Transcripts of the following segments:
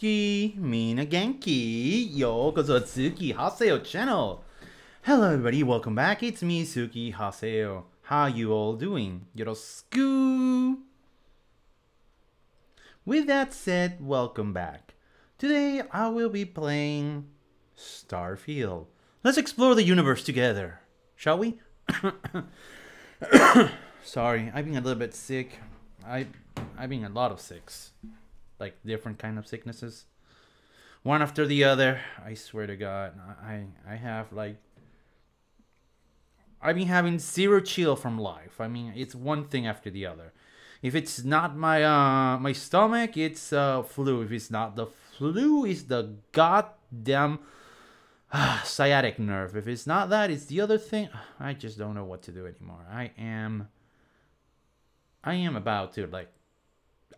Natsuki, Mina Genki, yo Kozotsuki Haseo channel. Hello everybody, welcome back. It's me, Tsuki Haseo. How you all doing? Yoroshiku. With that said, welcome back. Today I will be playing Starfield. Let's explore the universe together, shall we? Sorry, I've been a little bit sick. I I've been a lot of sicks like different kind of sicknesses. One after the other i swear to god i i have like i've been having zero chill from life. I mean it's one thing after the other. If it's not my uh my stomach it's uh flu. If it's not the flu it's the goddamn uh, sciatic nerve. If it's not that it's the other thing. I just don't know what to do anymore. I am i am about to like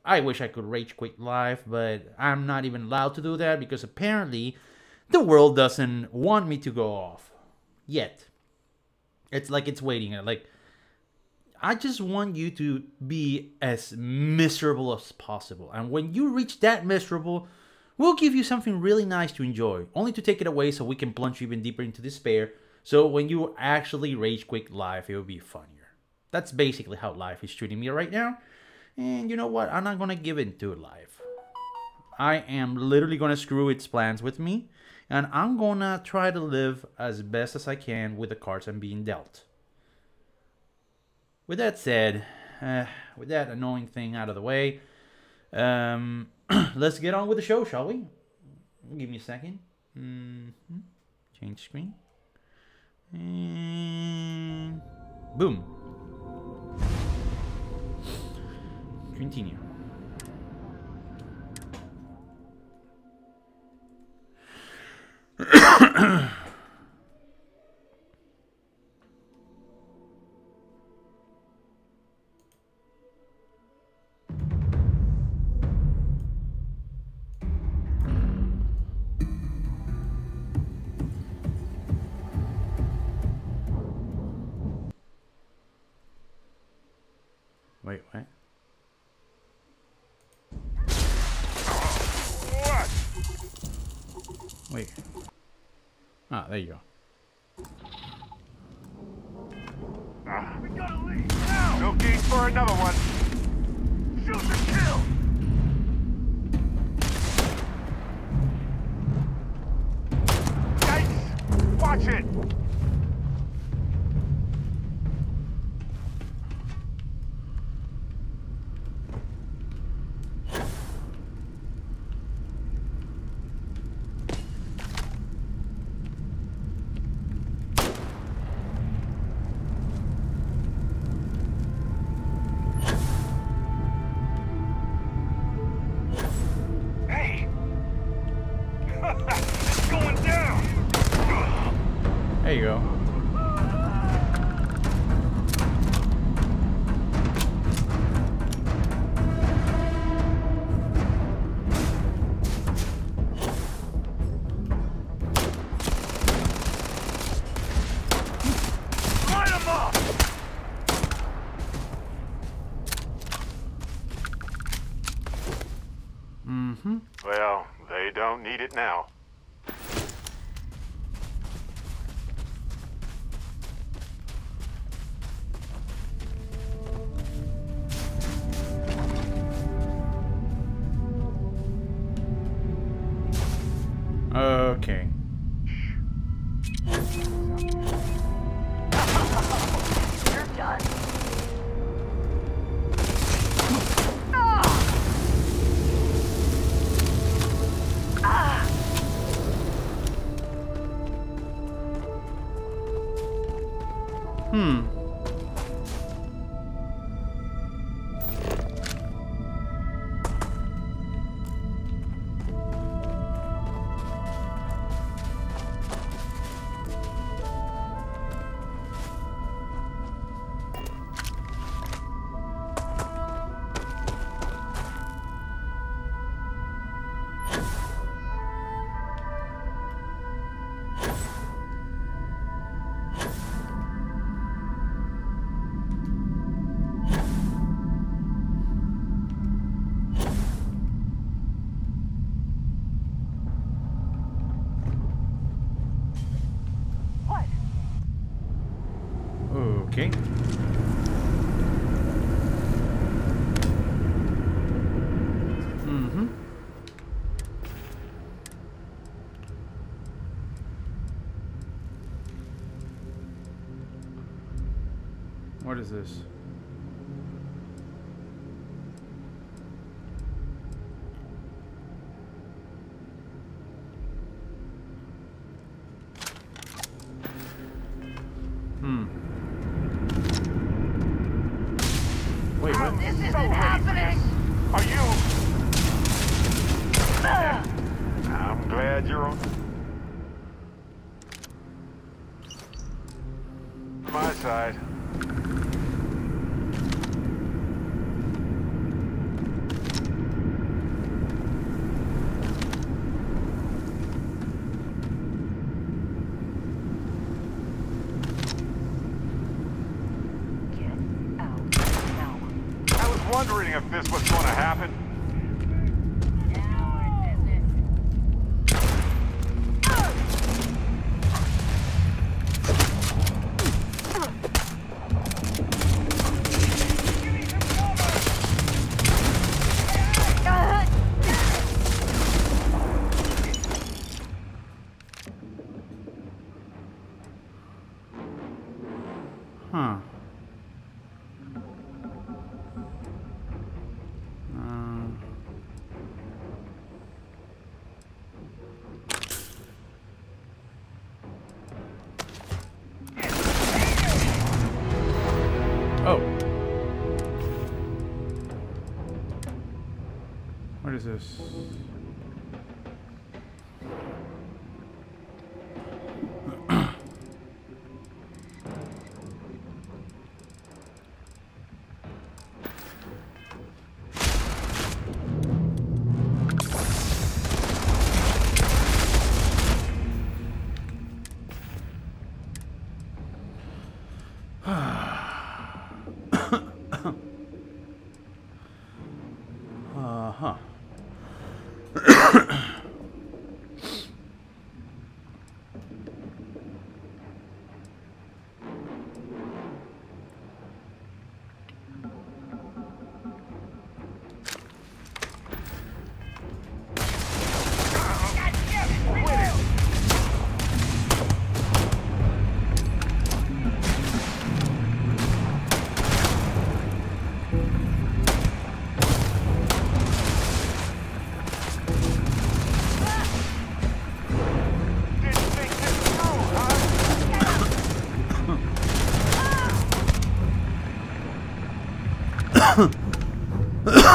I wish I could rage quit life, but I'm not even allowed to do that because apparently the world doesn't want me to go off yet. It's like it's waiting. Like I just want you to be as miserable as possible. And when you reach that miserable, we'll give you something really nice to enjoy, only to take it away so we can plunge you even deeper into despair. So when you actually rage quit life, it will be funnier. That's basically how life is treating me right now. And you know what? I'm not gonna give in to life. I am literally gonna screw its plans with me, and I'm gonna try to live as best as I can with the cards I'm being dealt. With that said, uh, with that annoying thing out of the way, um, let's get on with the show, shall we? Give me a 2nd mm-hmm. Change screen. And boom. Continue. now. this?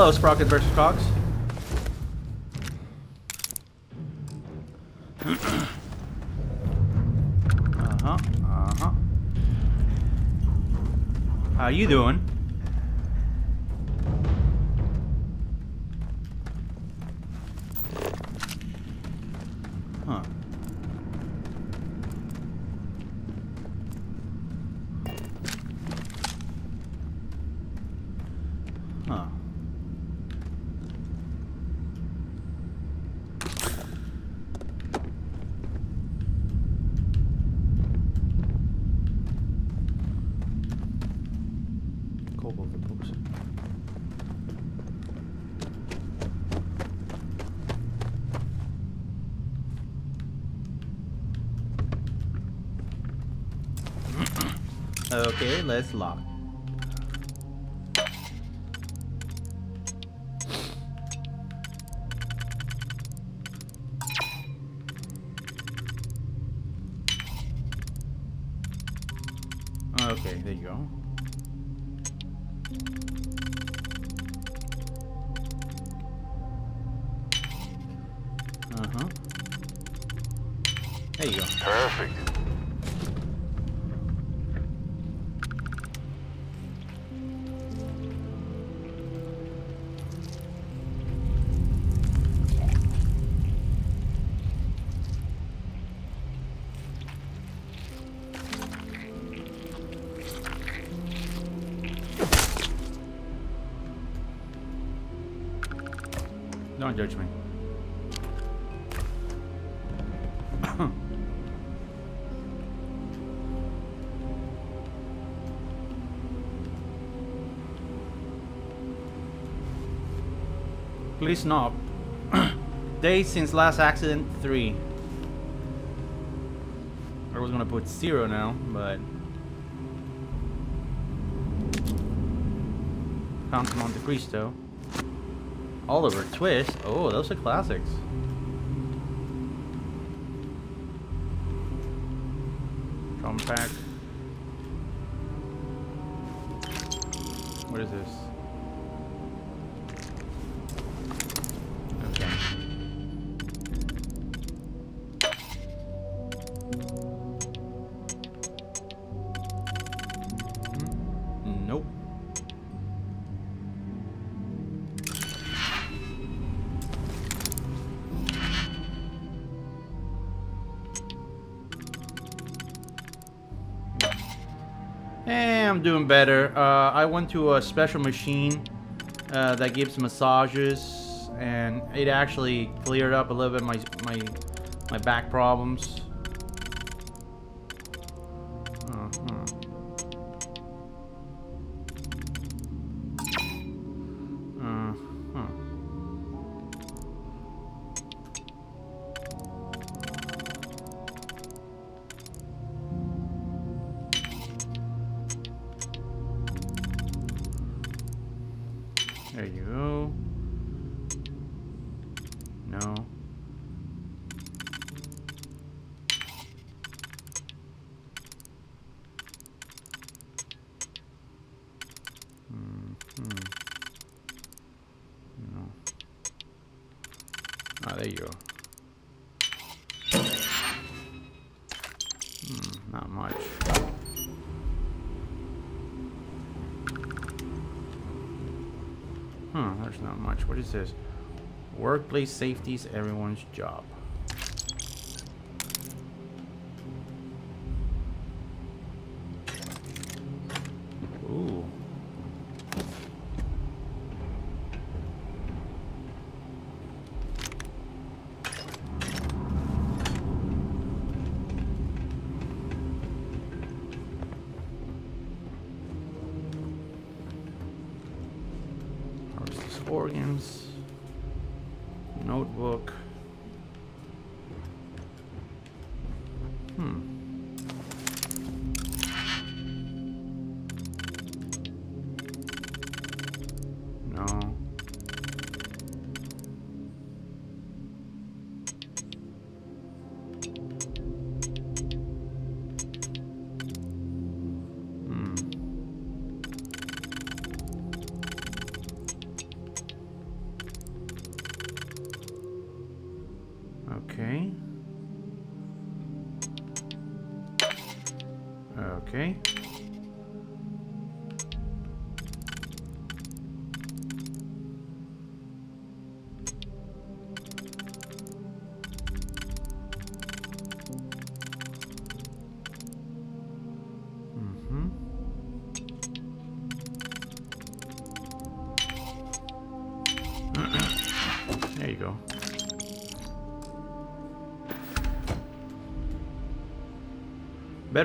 Hello, Sprocket versus Cox. uh-huh, uh-huh. How you doing? Tesla. Please not. Days since last accident, three. I was gonna put zero now, but Count Monte Cristo. Oliver Twist. Oh, those are classics. Drum I'm doing better. Uh, I went to a special machine uh, that gives massages, and it actually cleared up a little bit my my my back problems. This? Workplace safety is everyone's job.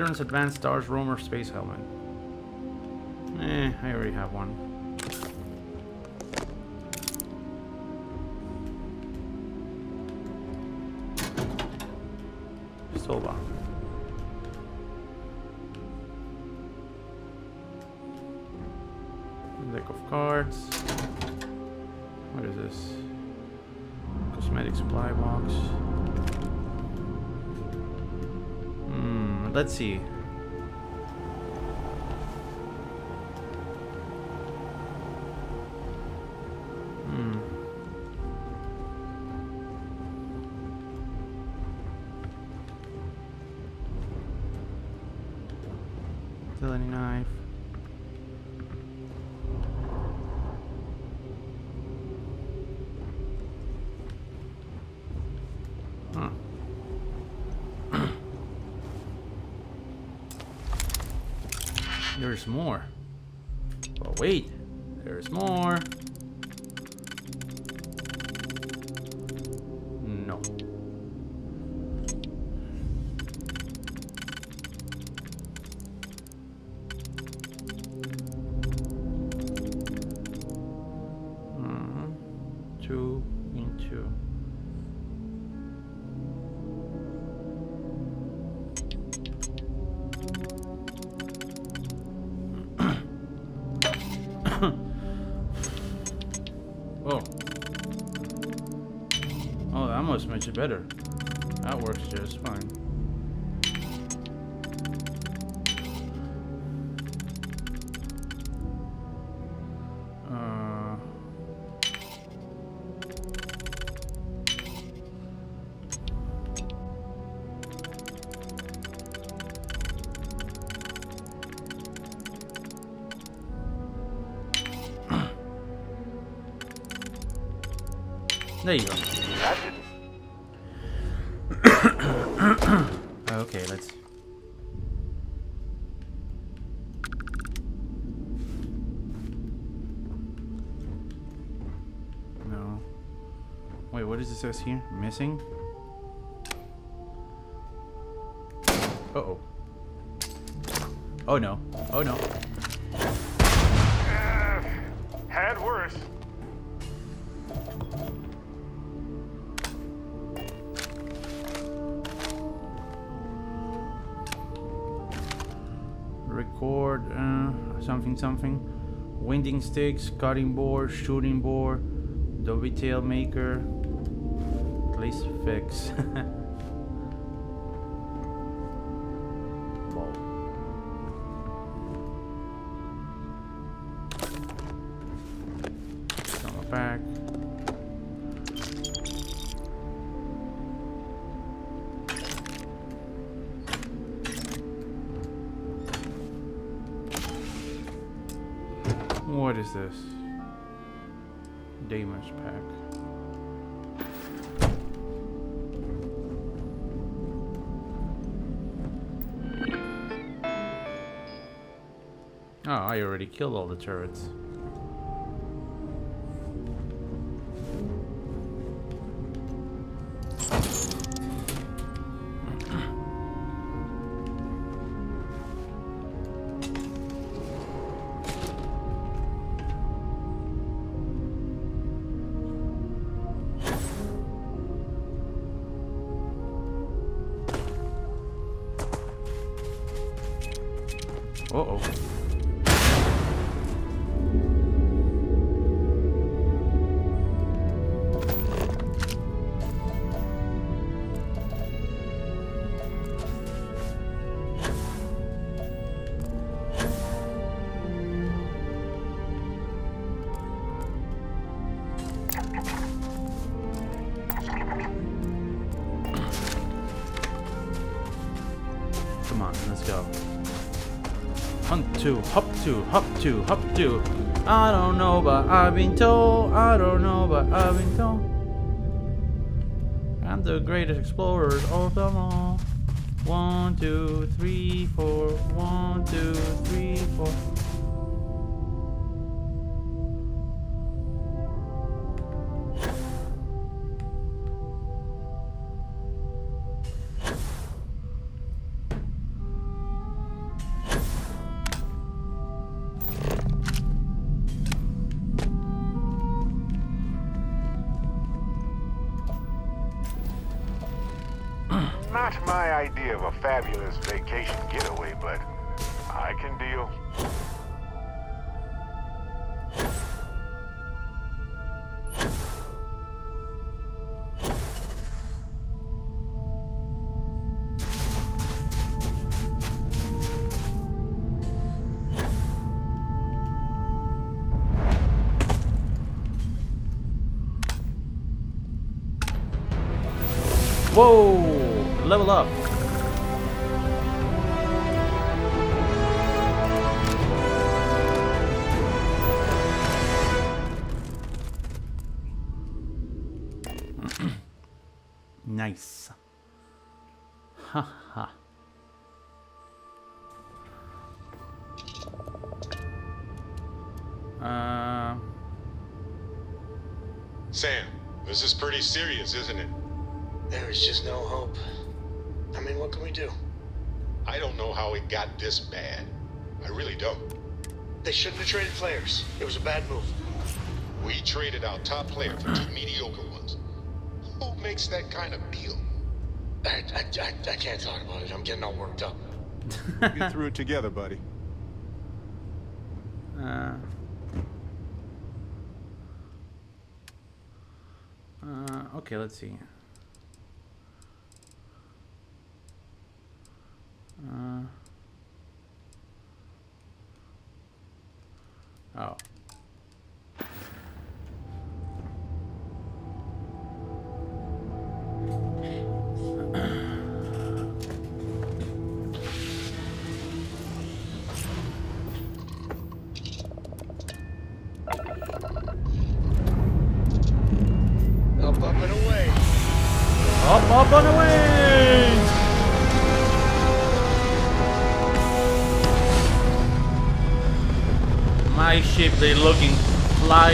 Veterans Advanced Stars Roamer Space Helmet. There's more. But wait, better. That works just fine. Uh, there you go. It says here? Missing? Uh oh. Oh no. Oh no. Uh, had worse. Record uh, something something. Winding sticks, cutting board, shooting board, dovetail maker. Place fix. killed all the turrets. To, hop to, hop to. I don't know, but I've been told. I don't know, but I've been told. I'm the greatest explorer of them all. One, two, three, four. One, two, three, four. trying to deal. I, I, I, I can't talk about it. I'm getting all worked up. Get through it together, buddy. Uh. Uh, okay, let's see. Uh. Oh. looking fly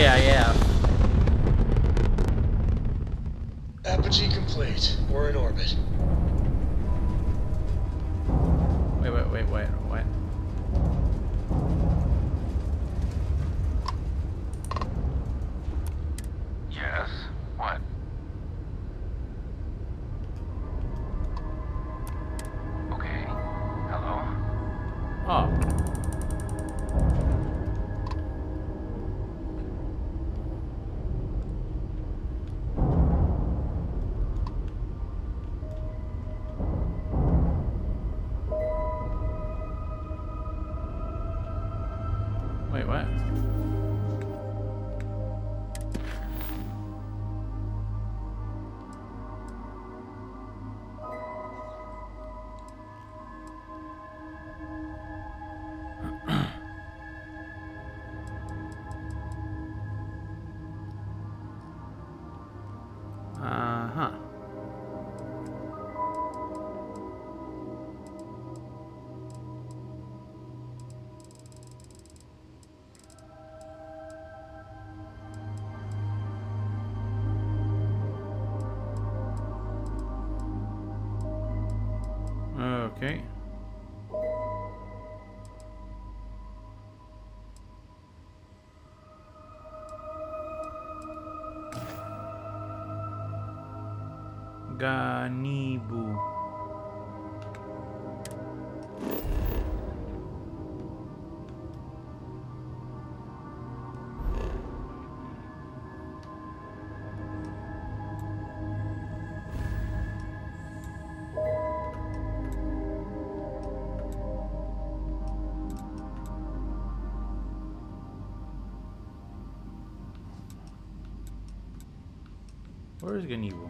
Where is Ganyu?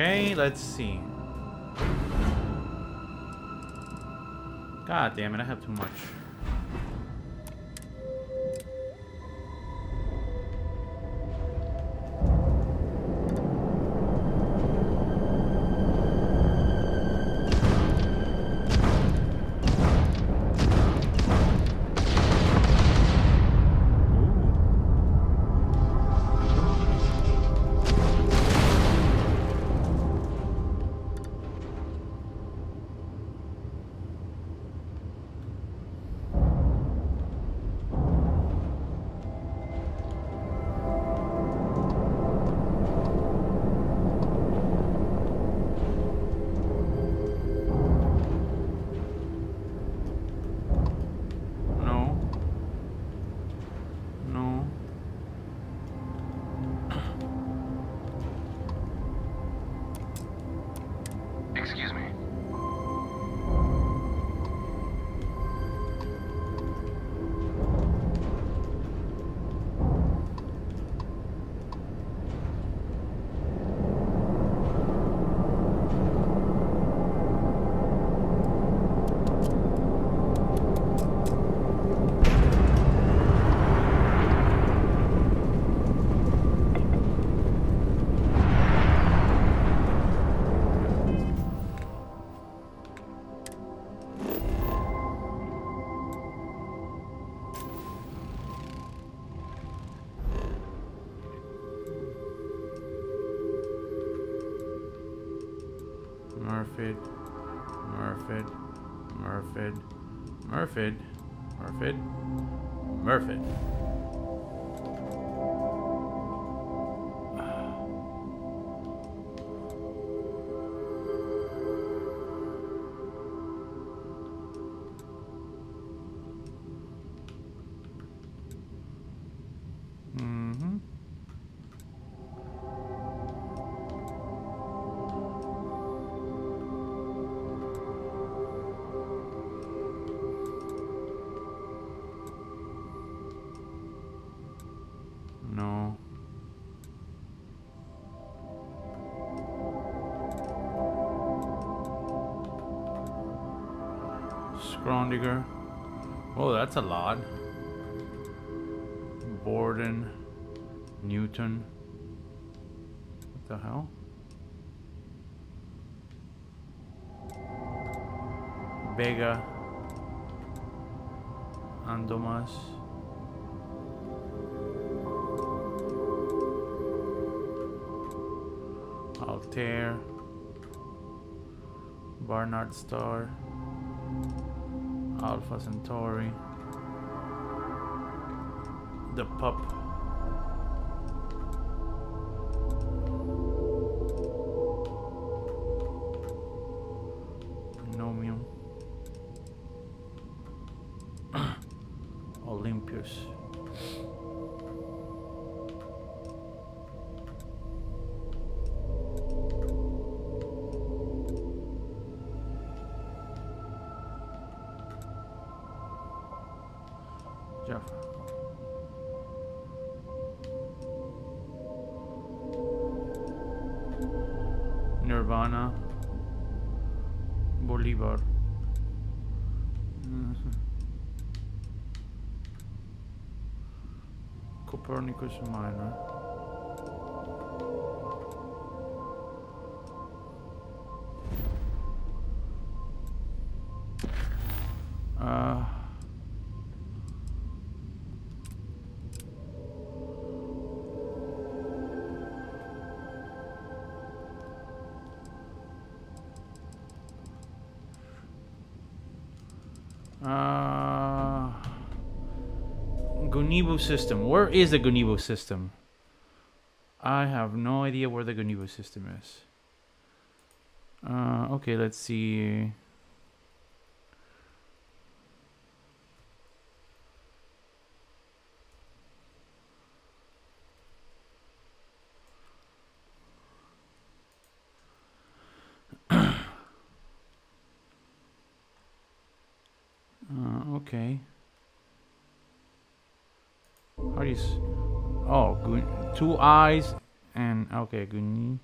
Okay, let's see. God damn it, I have too much. Schrödinger. Oh, that's a lot. Borden. Newton. What the hell? Vega. Andomas. Altair, Barnard Star, Alpha Centauri, the pup. Türkische Mine. Uh, uh Guniibuu system. Where is the Guniibuu system? I have no idea where the Guniibuu system is. Uh, okay, let's see. Uh, okay. How do you? S- oh, gun- two eyes and okay, Guni.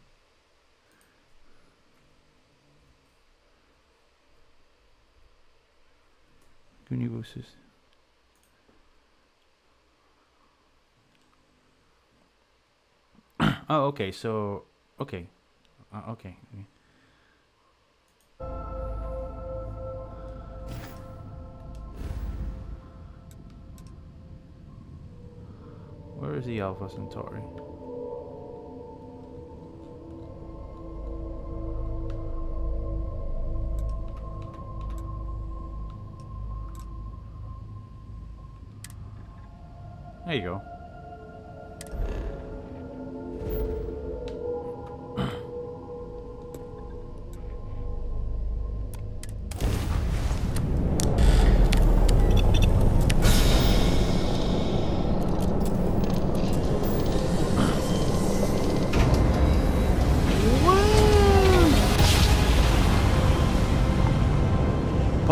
Gunibusis. oh, okay. So, okay, uh, okay. okay. Where is the Alpha Centauri? There you go.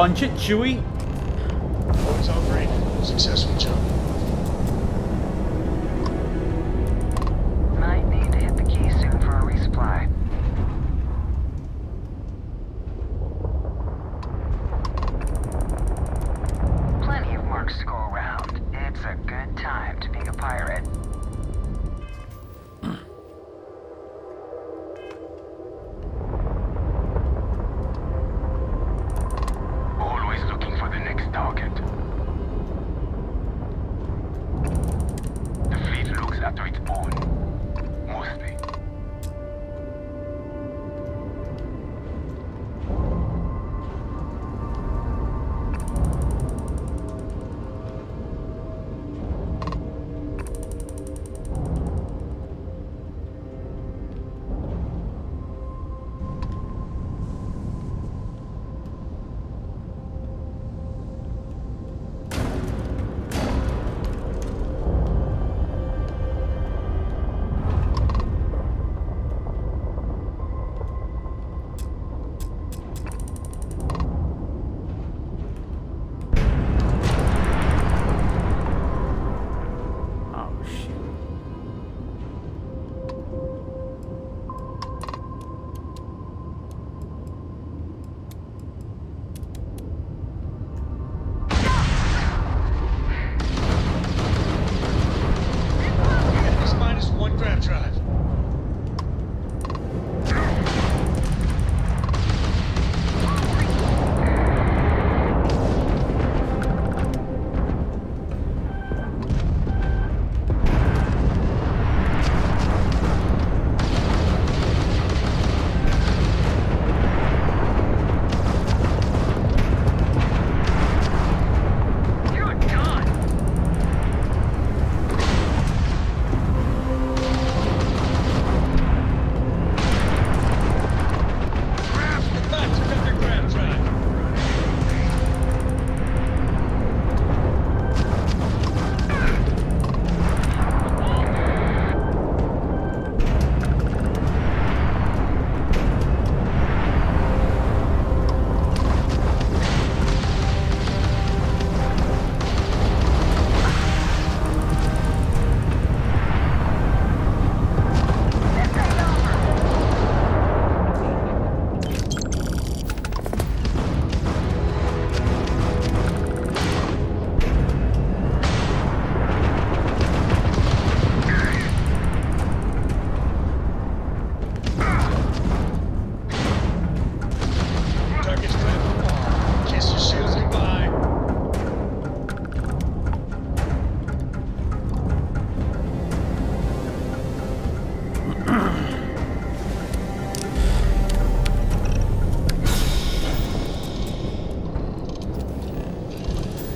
Punch it, Chewie.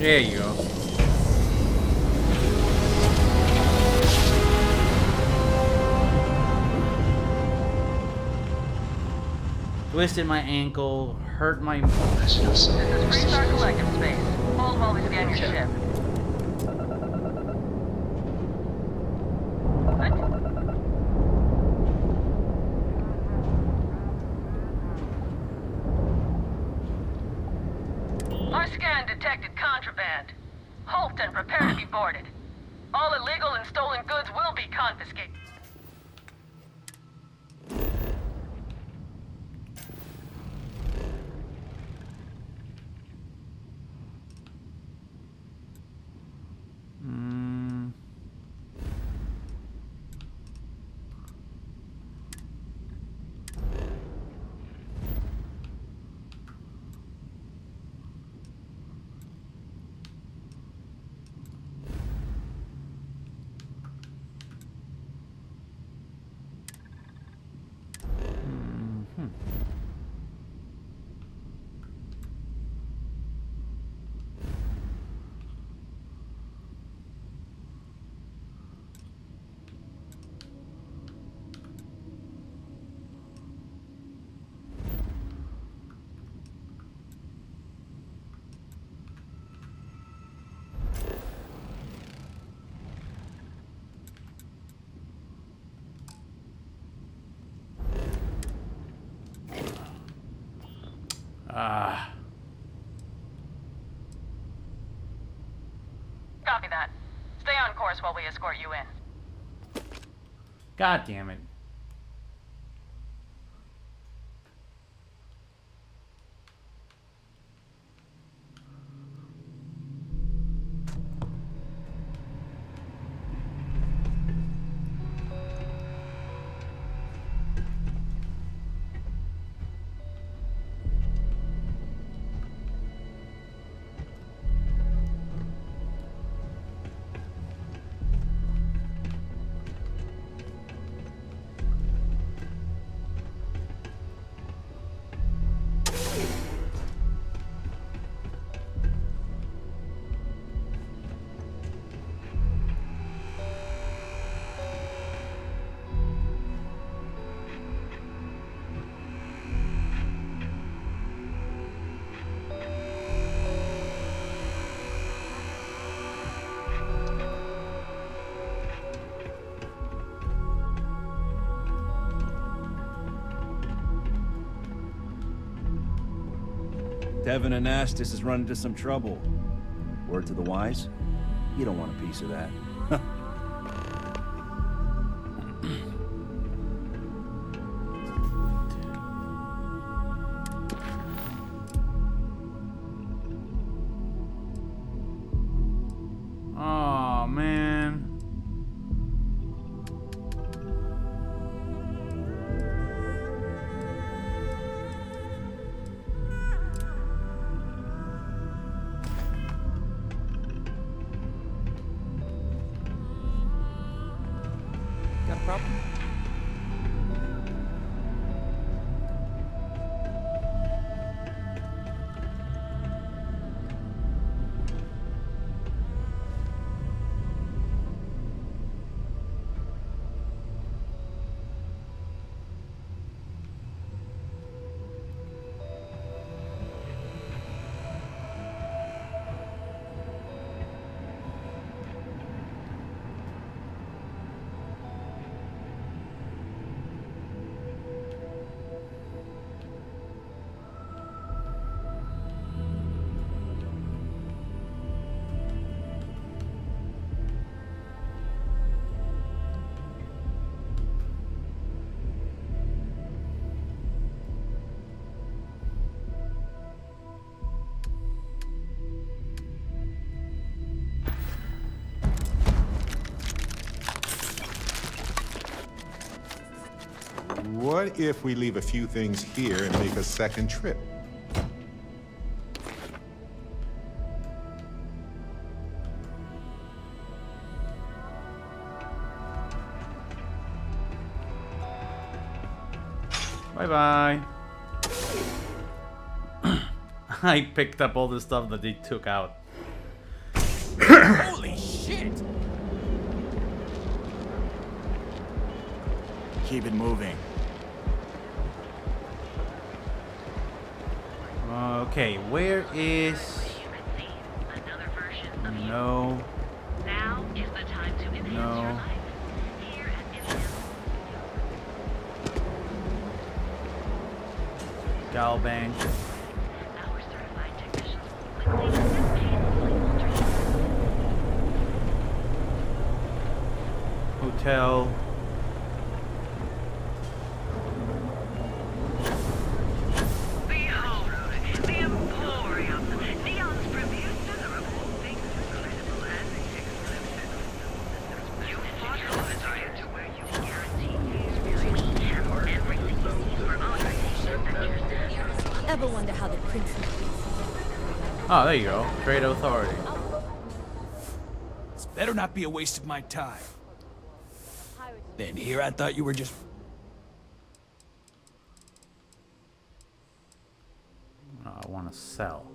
There you go. Twisted my ankle, hurt my... Restart collective space. Hold while we scan your ship. Escort you in. God damn it. Devin Anastas has run into some trouble. Word to the wise? You don't want a piece of that. If we leave a few things here and make a second trip? Bye bye. I picked up all the stuff that they took out. Holy shit! Keep it moving. Okay, where is... No. Now is the time to enhance No. your life. You. Hotel. Behold, the Emporium. Neon's producer of all things incredible and exclusive. You fought your desire to where you guarantee the experience and everything you need for authorization adventures. Ever wonder how the prince Oh, there you go. Trade authority. This better not be a waste of my time. Then here I thought you were just... I want to sell.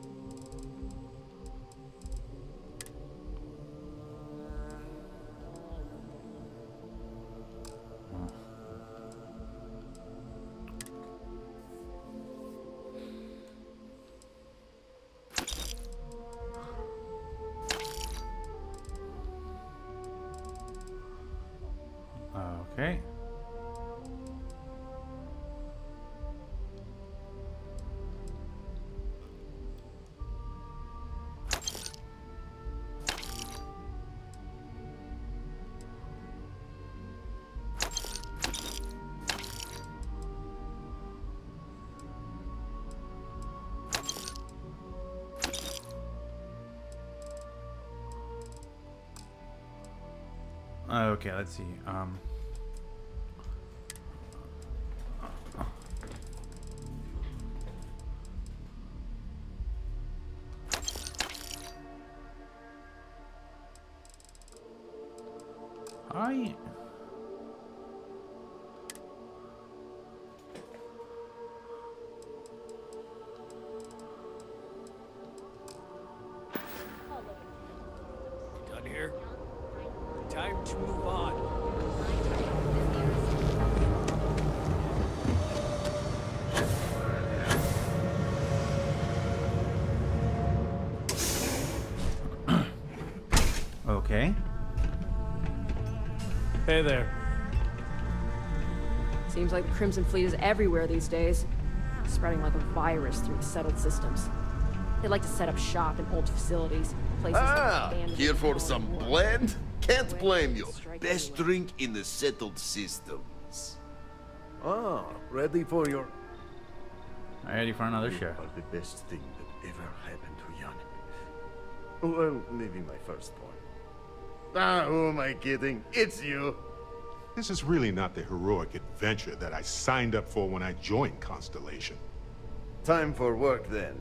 Okay, let's see. Um. Hey there. Seems like the Crimson Fleet is everywhere these days, spreading like a virus through the settled systems. They like to set up shop in old facilities, places like Ah, abandoned here for some war. blend? Can't blame you. Best drink in the settled systems. Ah, ready for your... I Ready for another share. Are the best thing that ever happened to Yannick. Well, leaving my first point. Ah, who am I kidding? It's you. This is really not the heroic adventure that I signed up for when I joined Constellation. Time for work then.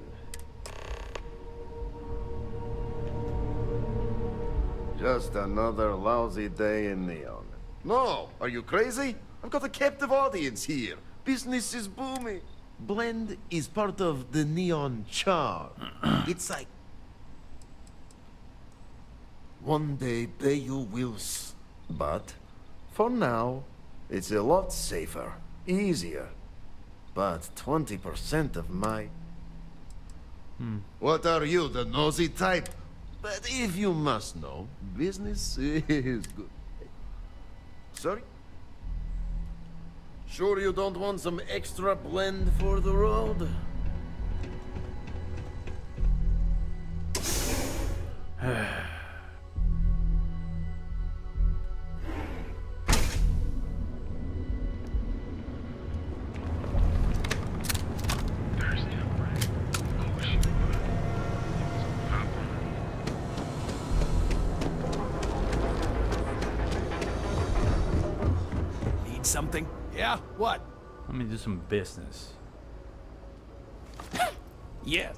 Just another lousy day in Neon. No, are you crazy? I've got a captive audience here. Business is booming. Blend is part of the Neon charm. it's like... One day Bayu will s... But, for now, it's a lot safer, easier. But 20% of my... Hmm. What are you, the nosy type? But if you must know, business is good. Sorry? Sure you don't want some extra blend for the road? do some business. Yeah.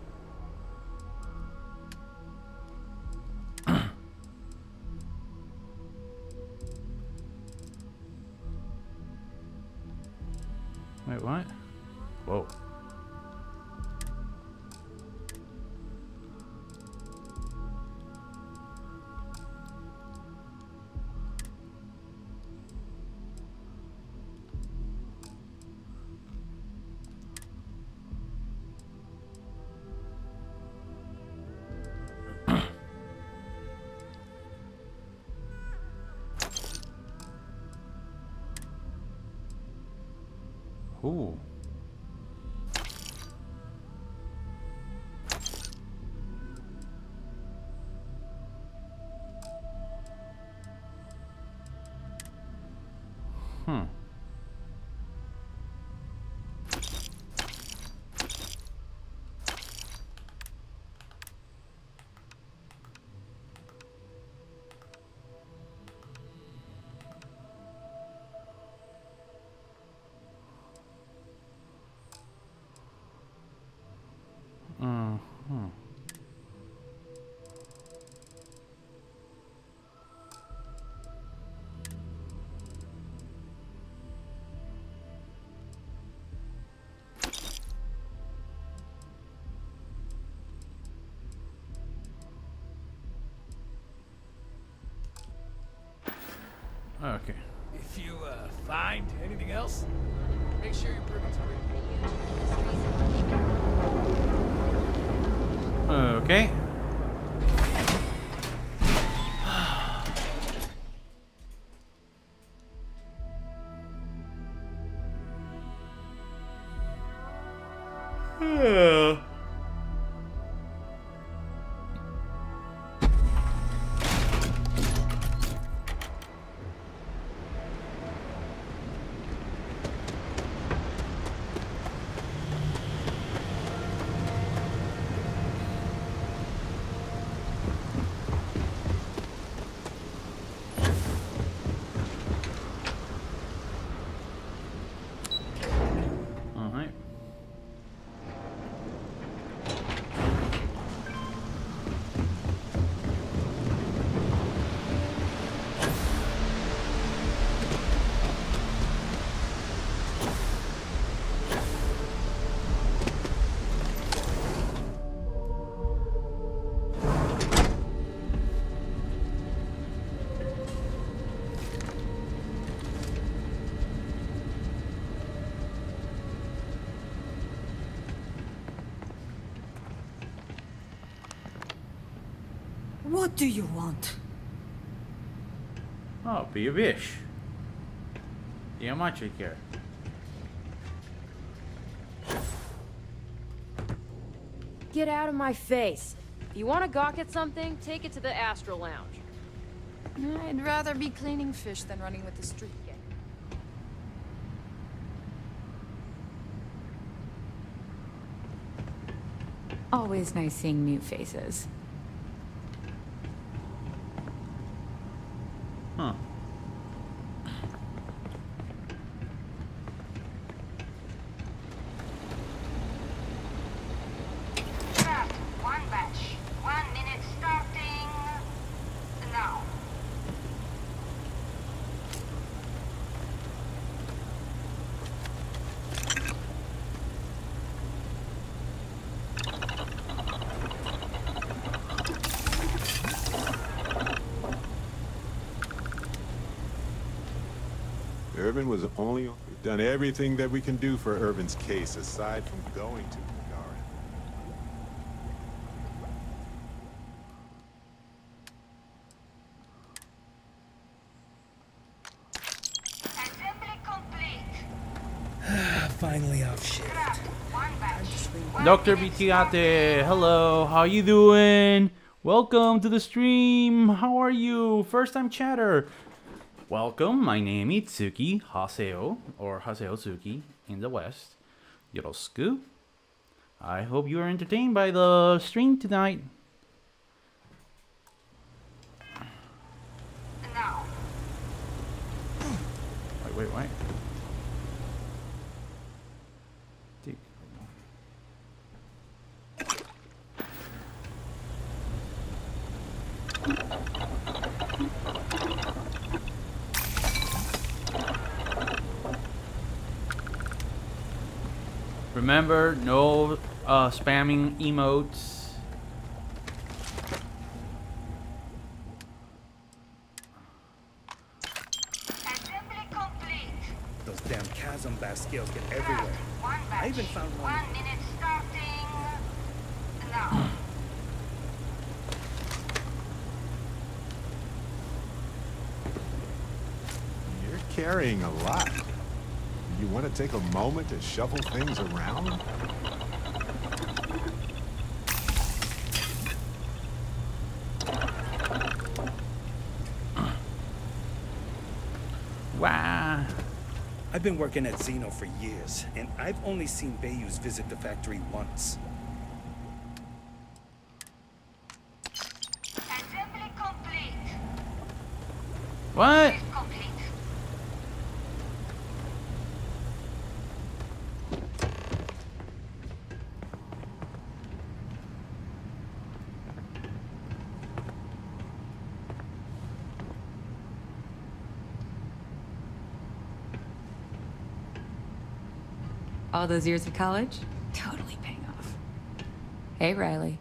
Wait, what? Whoa. Ooh. Okay. If you uh, find anything else, make sure your permits are Okay. What do you want? Oh, be a bish. Yeah, much I care. Get out of my face. If you want to gawk at something, take it to the Astral Lounge. I'd rather be cleaning fish than running with the street gang. Always nice seeing new faces. Huh. Start. One batch. One minute starting now. Irvin was only. We've done everything that we can do for Irvin's case, aside from going to Megara. Finally off shift. Scrap. One batch. One Dr. minute Bitiate, hello, how you doing? Welcome to the stream. How are you? First time chatter. Welcome, my name is Tsuki Haseo, or Haseo Tsuki in the West. Yoroshiku. I hope you are entertained by the stream tonight. Now. Wait, wait, wait. Take- Remember, no uh, spamming emotes. Assembly complete. Those damn chasm bascales get Scrap. everywhere. One batch. I even found one. One minute starting now. You're carrying a lot. You want to take a moment to shuffle things around? Wow. I've been working at Xeno for years, and I've only seen Bayu's visit the factory once. All those years of college? Totally paying off. Hey, Riley.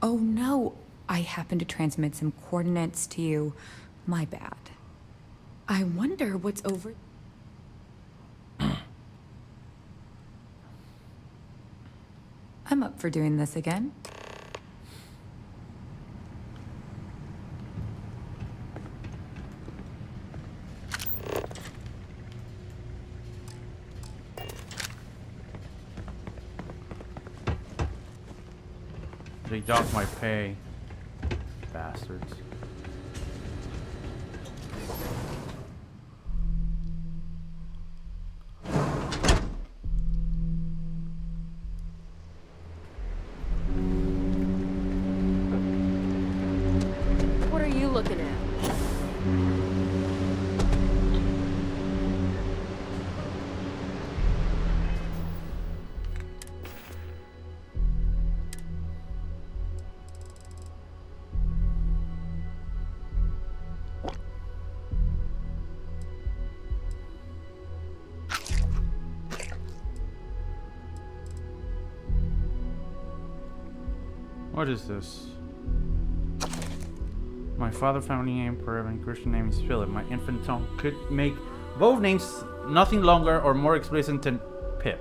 Oh no, I happened to transmit some coordinates to you. My bad. I wonder what's over. I'm up for doing this again. Docked my pay. What is this? My father family name Pirrip and Christian name is Philip. My infant tongue could make both names nothing longer or more explicit than Pip.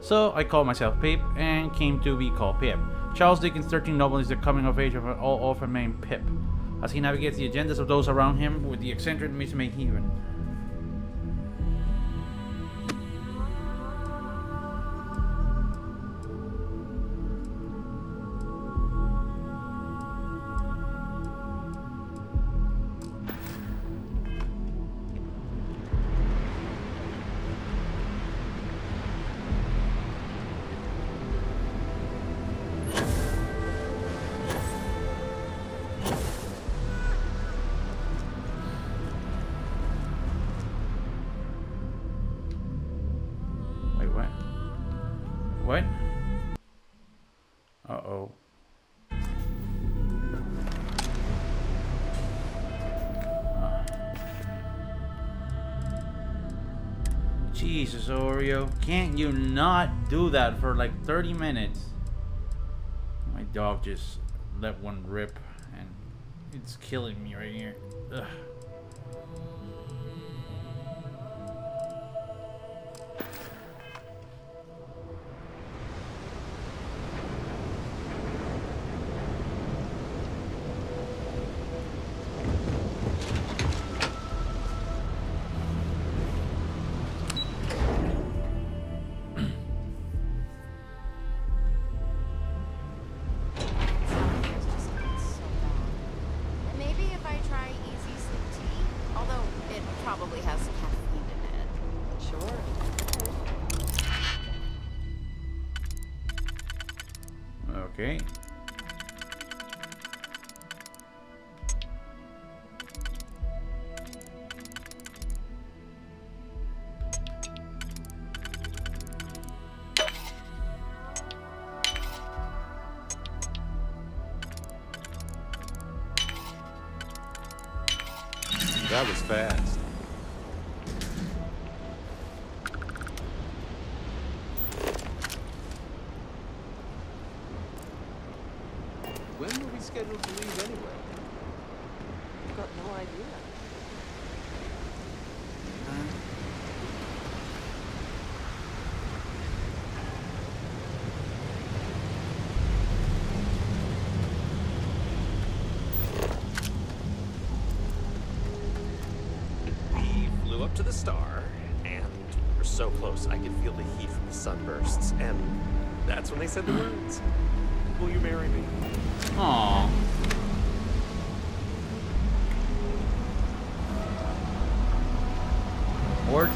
So I called myself Pip and came to be called Pip. Charles Dickens' 13 novel is the coming of age of an all orphan named Pip, as he navigates the agendas of those around him with the eccentric Miss Havisham. Not do that for like 30 minutes? My dog just let one rip and it's killing me right here. Ugh. That was fast.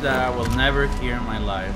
That I will never hear in my life.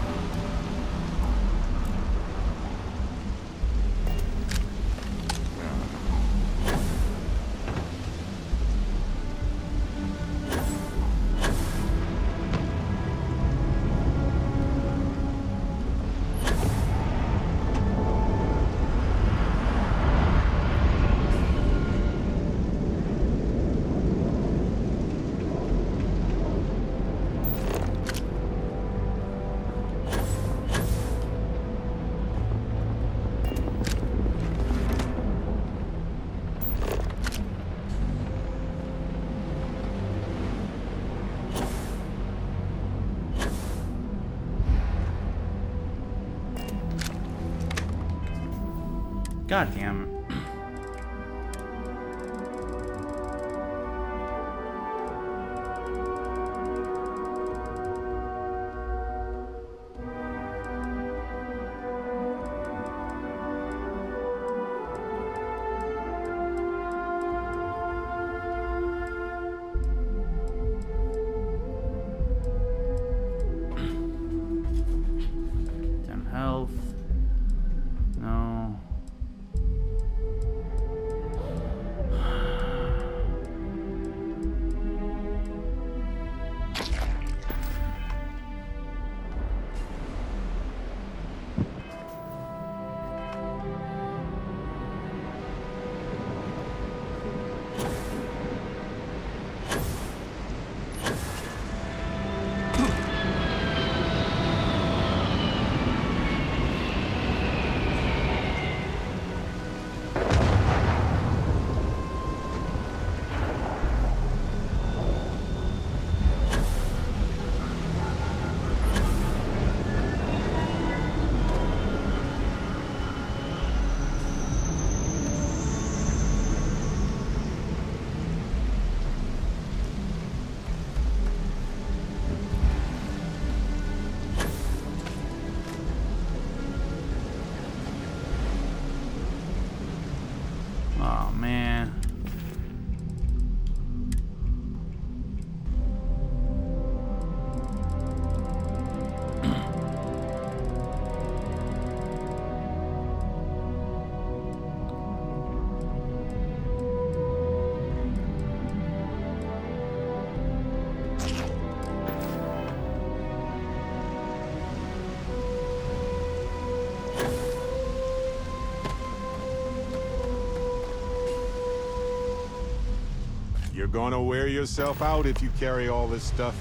Gonna wear yourself out if you carry all this stuff.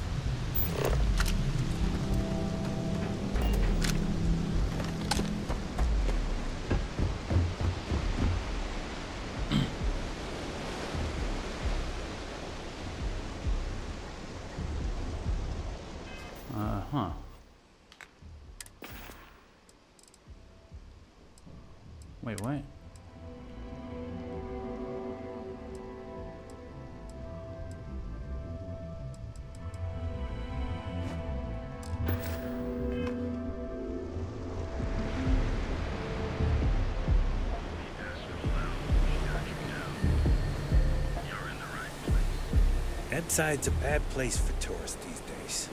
That side's a bad place for tourists these days.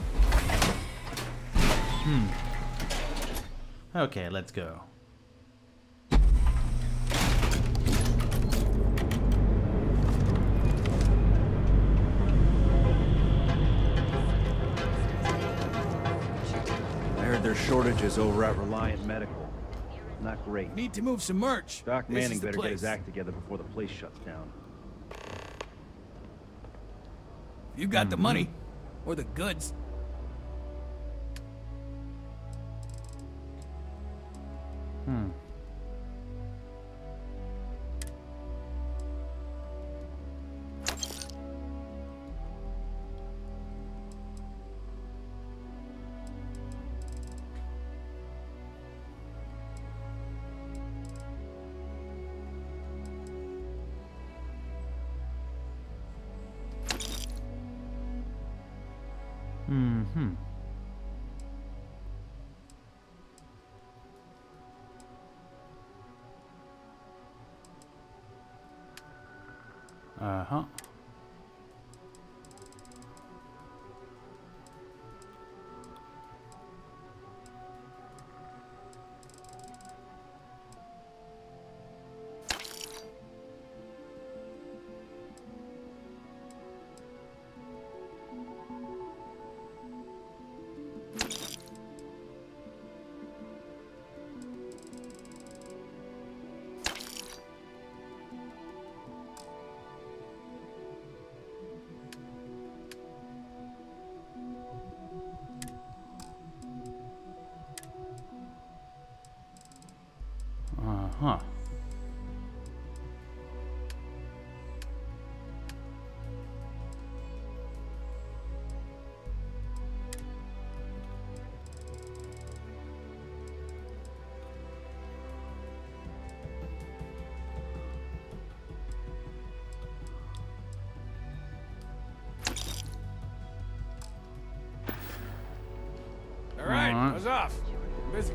Hmm. Okay, let's go. I heard there's shortages over at Reliant Medical. Not great. Need to move some merch. Doc Manning is the better get his act together before the place shuts down. You got the money. Or the goods. Hmm. Hmm. All right, Alright. I was off. busy.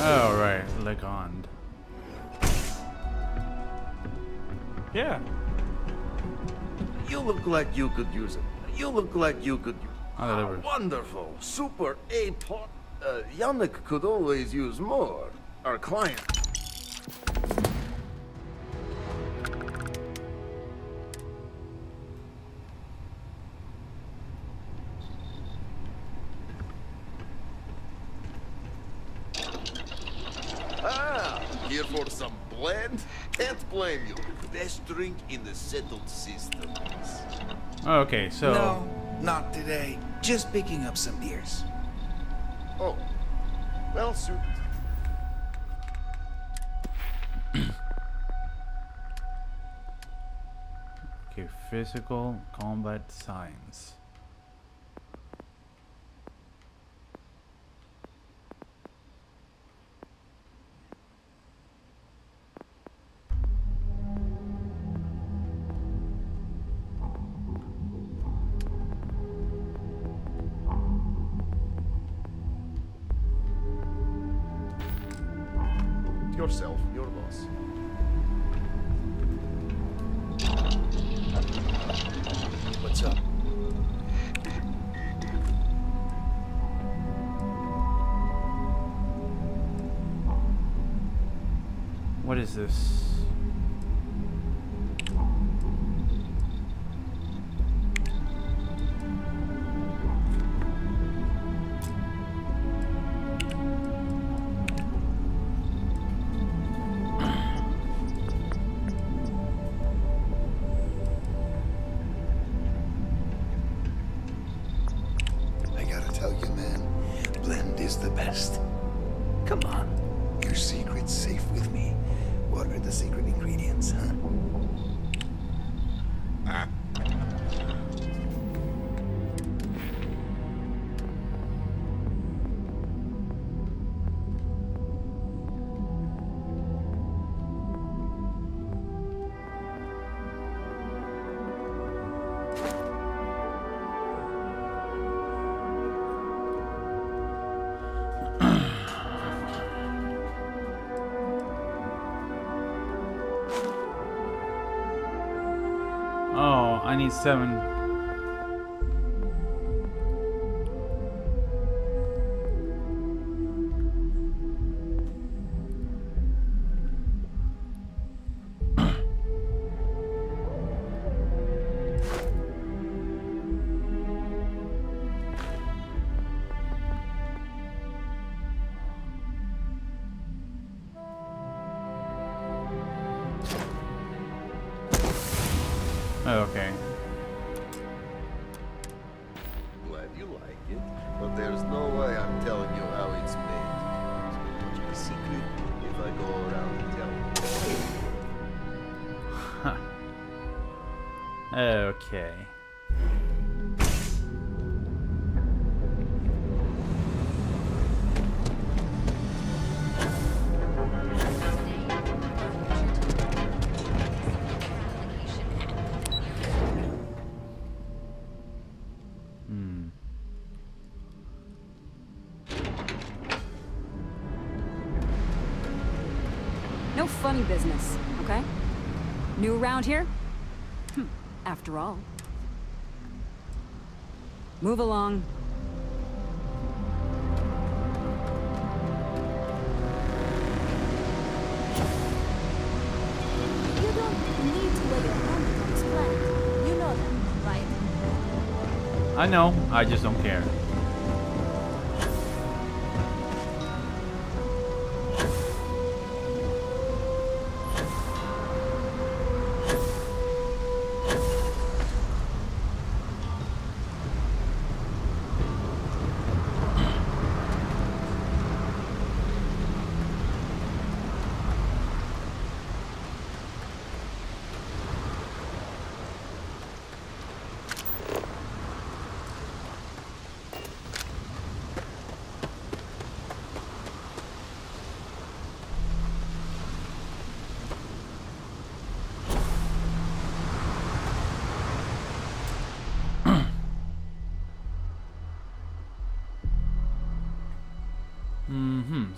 All right, Legond. Yeah. You look like you could use it. You look like you could use I delivered. Wonderful. Super A plot. Uh, Yannick could always use more. Our client. Okay, so No, not today. Just picking up some beers. Oh, well suited. okay, physical combat science. Seven. Oh, okay. Funny business, okay? New around here? Hmm, After all. Move along. You don't need to lay your hand on this. You know that, right? I know, I just don't care.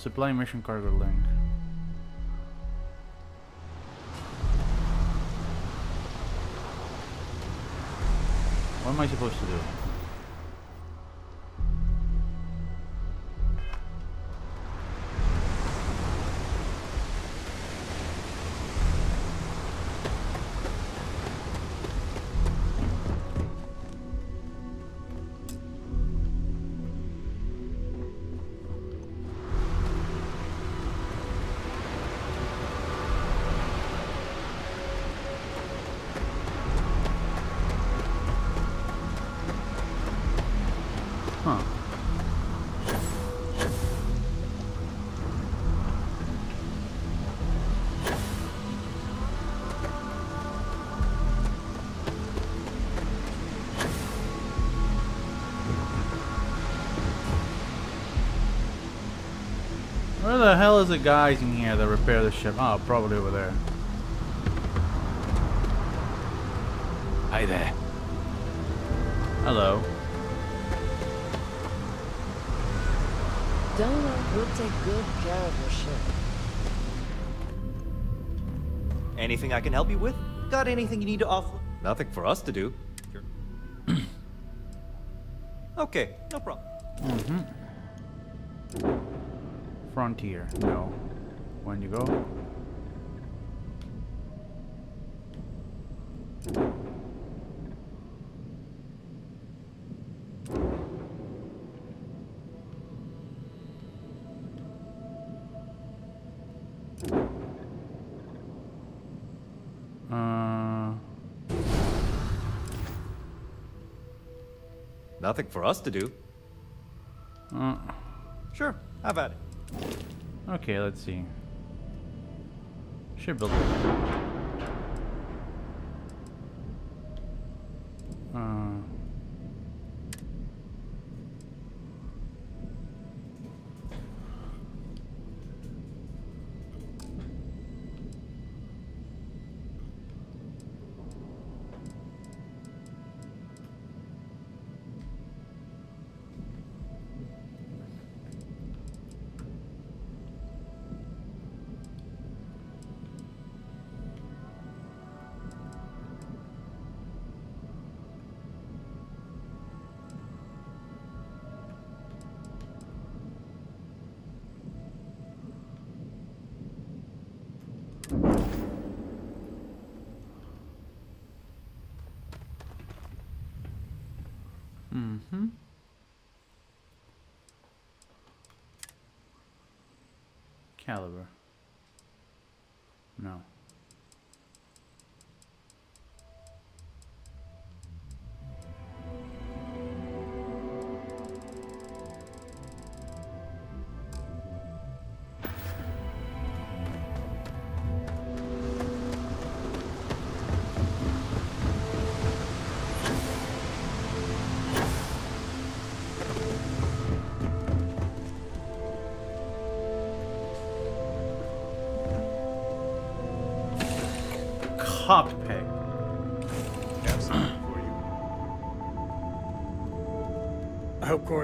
Supply mission cargo link. What am I supposed to do? The hell is the guys in here that repair the ship? Oh, probably over there. Hi there. Hello. Don't worry, we'll take good care of your ship. Anything I can help you with? Got anything you need to offer? Nothing for us to do. Sure. okay, no problem. Mm-hmm. Frontier. No. When you go. Uh, Nothing for us to do. Okay, let's see. Shipbuilder. Uh, Mm-hmm. Caliber. No.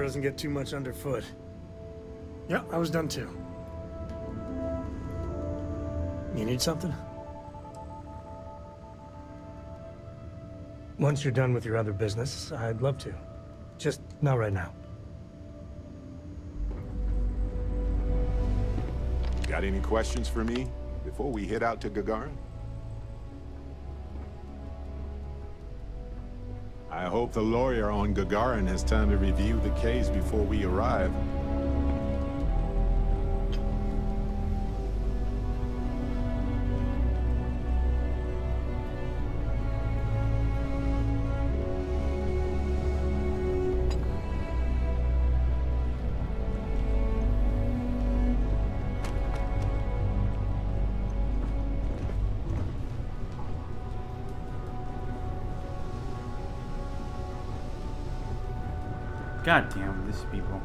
Doesn't get too much underfoot. Yeah, I was done too. You need something? Once you're done with your other business, I'd love to. Just not right now. Got any questions for me before we head out to Gagarin? Hope the lawyer on Gagarin has time to review the case before we arrive. God damn these people.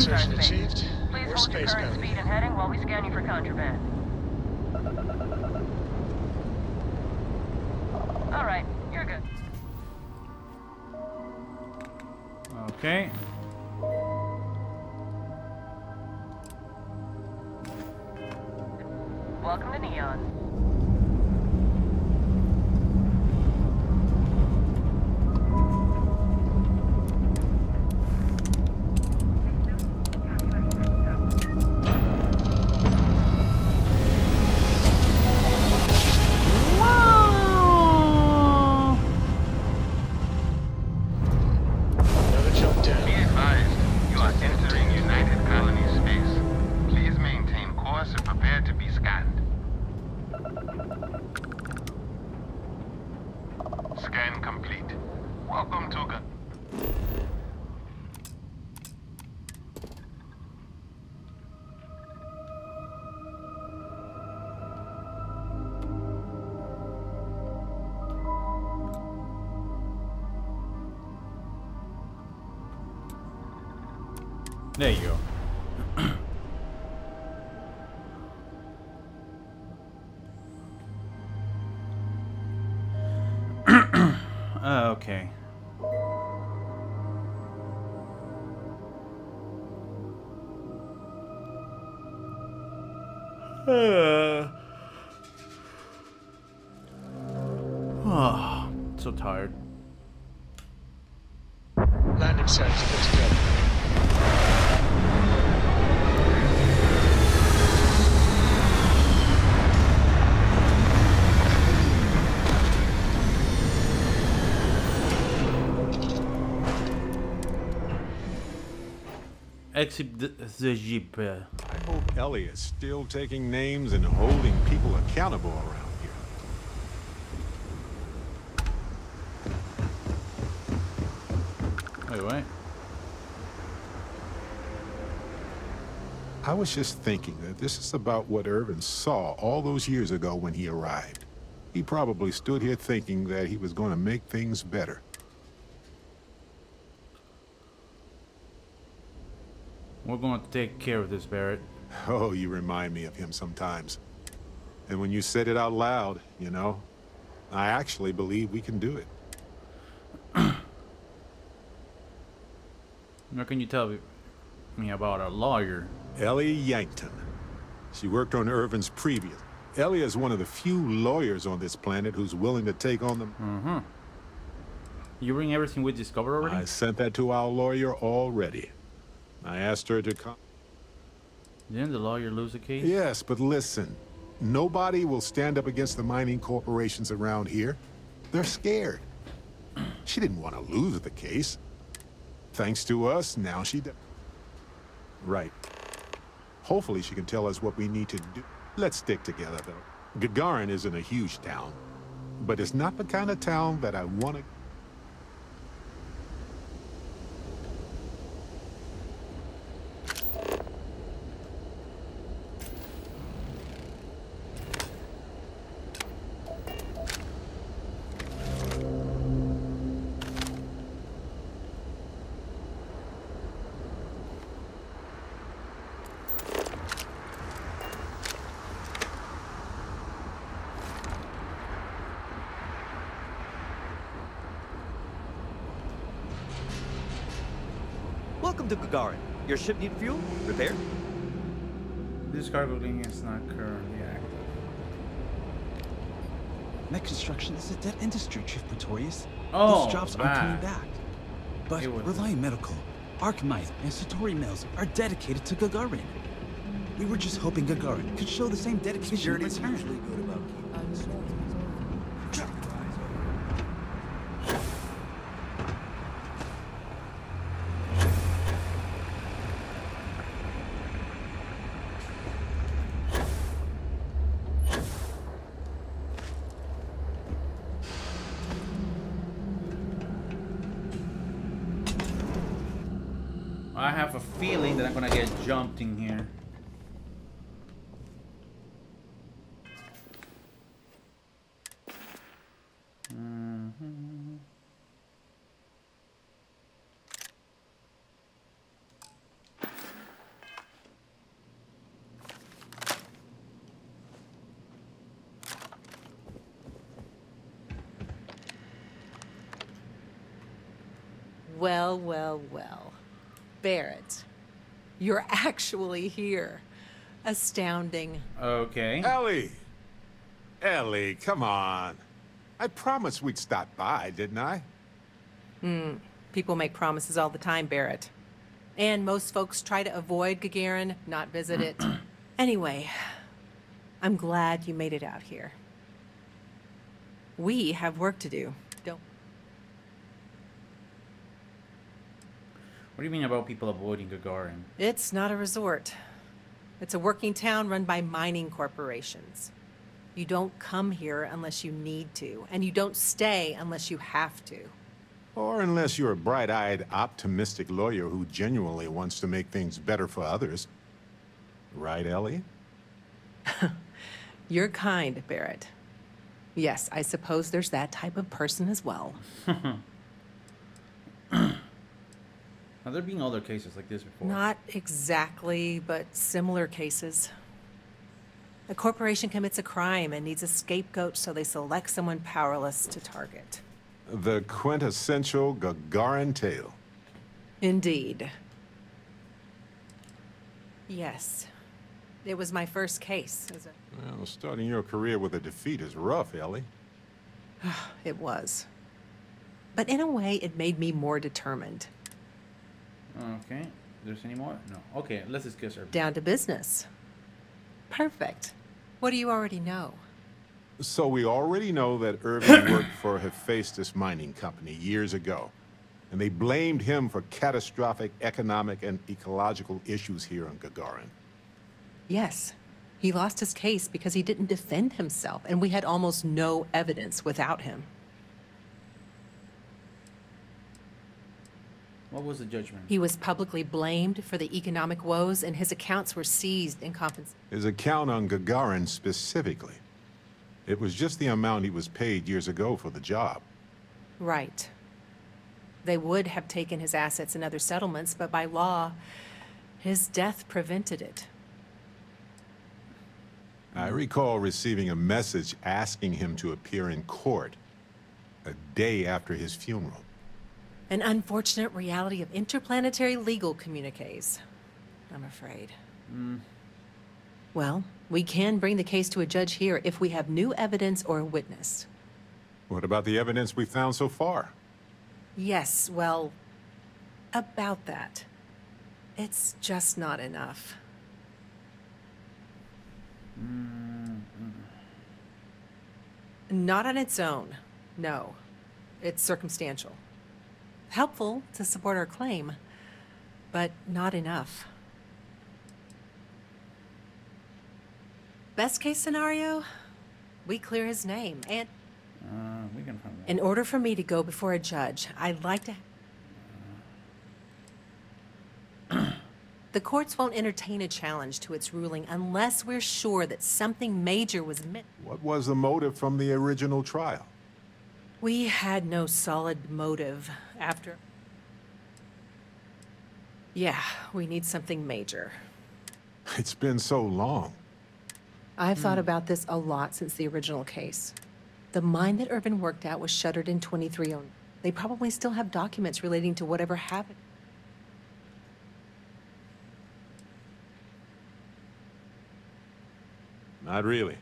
Please okay. Exit the, the jeep. Uh, I hope Ellie is still taking names and holding people accountable around here. wait, wait. I was just thinking that this is about what Irvin saw all those years ago when he arrived. He probably stood here thinking that he was going to make things better. We're going to take care of this, Barrett. Oh, you remind me of him sometimes. And when you said it out loud, you know, I actually believe we can do it. What can you tell me about a lawyer? Ellie Yankton. She worked on Irvin's previous. Ellie is one of the few lawyers on this planet who's willing to take on them. Mm-hmm. You bring everything we discovered already? I sent that to our lawyer already. I asked her to come. Didn't the lawyer lose the case? Yes, but listen. Nobody will stand up against the mining corporations around here. They're scared. She didn't want to lose the case. Thanks to us, now she does. Right. Hopefully she can tell us what we need to do. Let's stick together, though. Gagarin isn't a huge town, but it's not the kind of town that I want to... Gagarin. Your ship need fuel? Repair? This cargo link is not currently active. Mech construction is a dead industry, Chief Pretorius. Oh, Those jobs aren't coming back. But It was- Reliant Medical, Archmite, and Satori Mills are dedicated to Gagarin. We were just hoping Gagarin could show the same dedication in return. I have a feeling that I'm gonna get jumped in here. Mhm. Well, well, well. Barrett, you're actually here. Astounding. Okay. Ellie! Ellie, come on. I promised we'd stop by, didn't I? Hmm. People make promises all the time, Barrett. And most folks try to avoid Gagarin, not visit it. anyway, I'm glad you made it out here. We have work to do. Don't. What do you mean about people avoiding Gagarin? It's not a resort. It's a working town run by mining corporations. You don't come here unless you need to, and you don't stay unless you have to. Or unless you're a bright-eyed, optimistic lawyer who genuinely wants to make things better for others. Right, Ellie? You're kind, Barrett. Yes, I suppose there's that type of person as well. Have there been other cases like this before? Not exactly, but similar cases. A corporation commits a crime and needs a scapegoat, so they select someone powerless to target. The quintessential Gagarin tale. Indeed. Yes. It was my first case. As a... Well, starting your career with a defeat is rough, Ellie. it was. But in a way, it made me more determined. Okay. There's any more? No. Okay, let's discuss her. Down to business. Perfect. What do you already know? So we already know that Irvin worked for Hephaestus Mining Company years ago. And they blamed him for catastrophic economic and ecological issues here on Gagarin. Yes. He lost his case because he didn't defend himself, and we had almost no evidence without him. What was the judgment? He was publicly blamed for the economic woes, and his accounts were seized and confiscated. His account on Gagarin specifically. It was just the amount he was paid years ago for the job. Right. They would have taken his assets and other settlements, but by law, his death prevented it. I recall receiving a message asking him to appear in court a day after his funeral. An unfortunate reality of interplanetary legal communiques, I'm afraid. Mm. Well, we can bring the case to a judge here if we have new evidence or a witness. What about the evidence we found so far? Yes, well, about that. It's just not enough. Mm, Not on its own, no. It's circumstantial. Helpful to support our claim, but not enough. Best case scenario, we clear his name. And Uh, we can find in order for me to go before a judge, I'd like to. the courts won't entertain a challenge to its ruling unless we're sure that something major was missed. What was the motive from the original trial? We had no solid motive after. Yeah, we need something major. It's been so long. I've thought hmm. about this a lot since the original case. The mine that Irvin worked at was shuttered in 2309. They probably still have documents relating to whatever happened. Not really.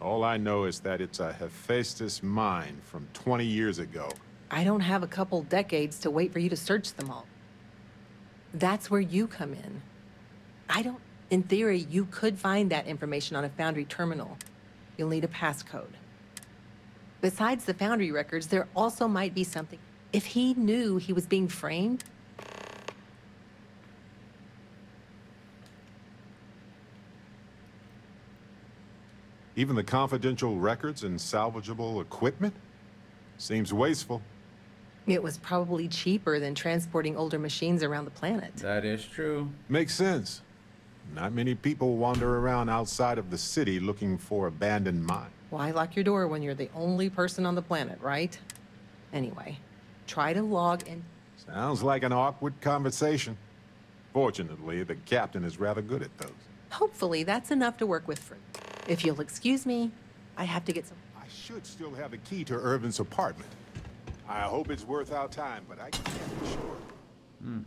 All I know is that it's a Hephaestus mine from 20 years ago. I don't have a couple decades to wait for you to search them all. That's where you come in. I don't. In theory, you could find that information on a Foundry terminal. You'll need a passcode. Besides the Foundry records, there also might be something. If he knew he was being framed, Even the confidential records and salvageable equipment? Seems wasteful. It was probably cheaper than transporting older machines around the planet. That is true. Makes sense. Not many people wander around outside of the city looking for abandoned mines. Why lock your door when you're the only person on the planet, right? Anyway, try to log in. Sounds like an awkward conversation. Fortunately, the captain is rather good at those. Hopefully, that's enough to work with for. If you'll excuse me, I have to get some. I should still have a key to Irvin's apartment. I hope it's worth our time, but I can't be sure. Hmm.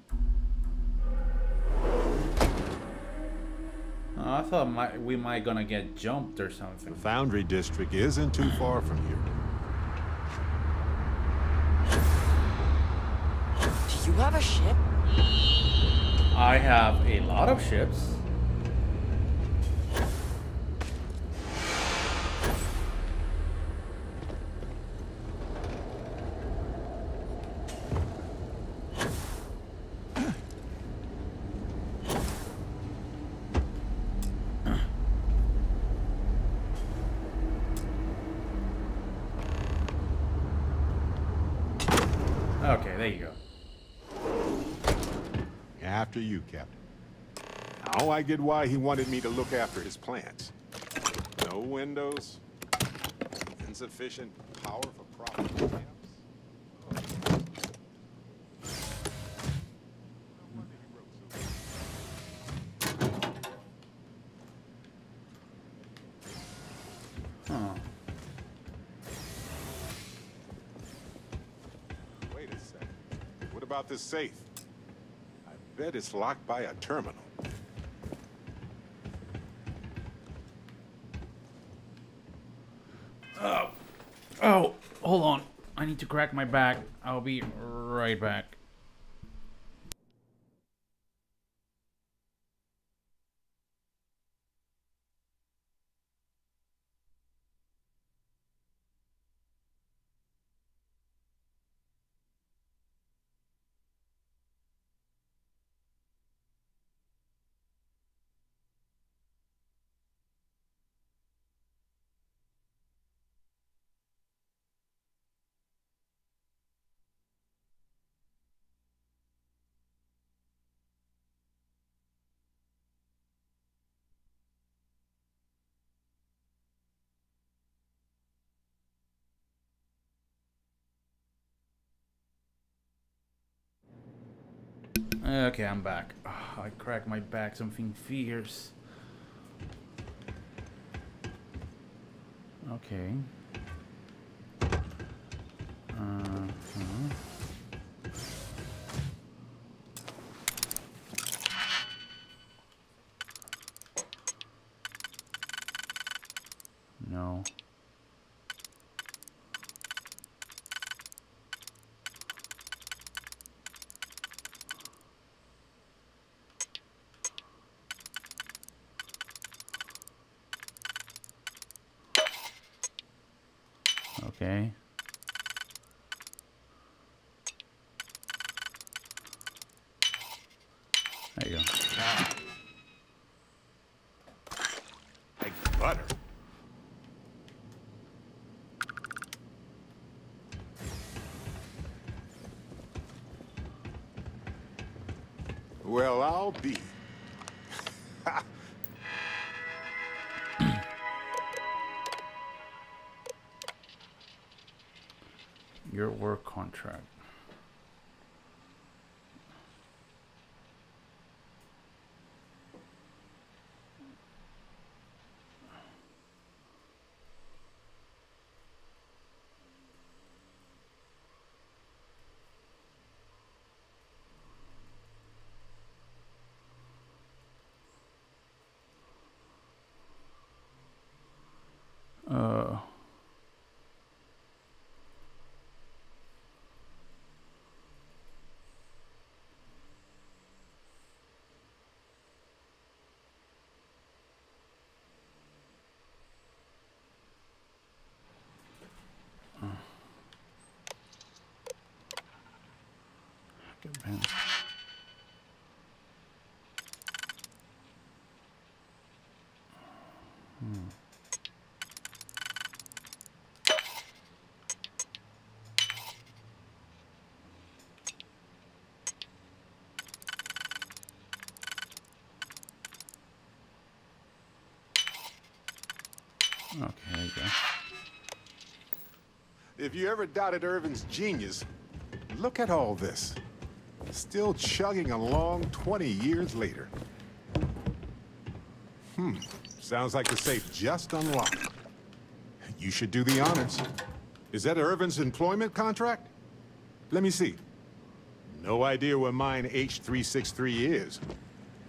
Oh, I thought my, we might gonna get jumped or something. The Foundry District isn't too far from here. Do you have a ship? I have a lot of ships. I get why he wanted me to look after his plants. No windows, insufficient power for proper lamps. Huh. Wait a second. What about this safe? I bet it's locked by a terminal. Hold on. I need to crack my back. I'll be right back. Okay, I'm back. Ah, I cracked my back, something fierce. Okay. Uh-huh. No. Okay. There you go. Like butter. Well, be. Your work contract. Uh, Good man. Hmm. Okay. If you ever doubted Irvin's genius, look at all this. Still chugging along 20 years later. Hmm, sounds like the safe just unlocked. You should do the honors. Is that Irvin's employment contract? Let me see. No idea where mine H363 is,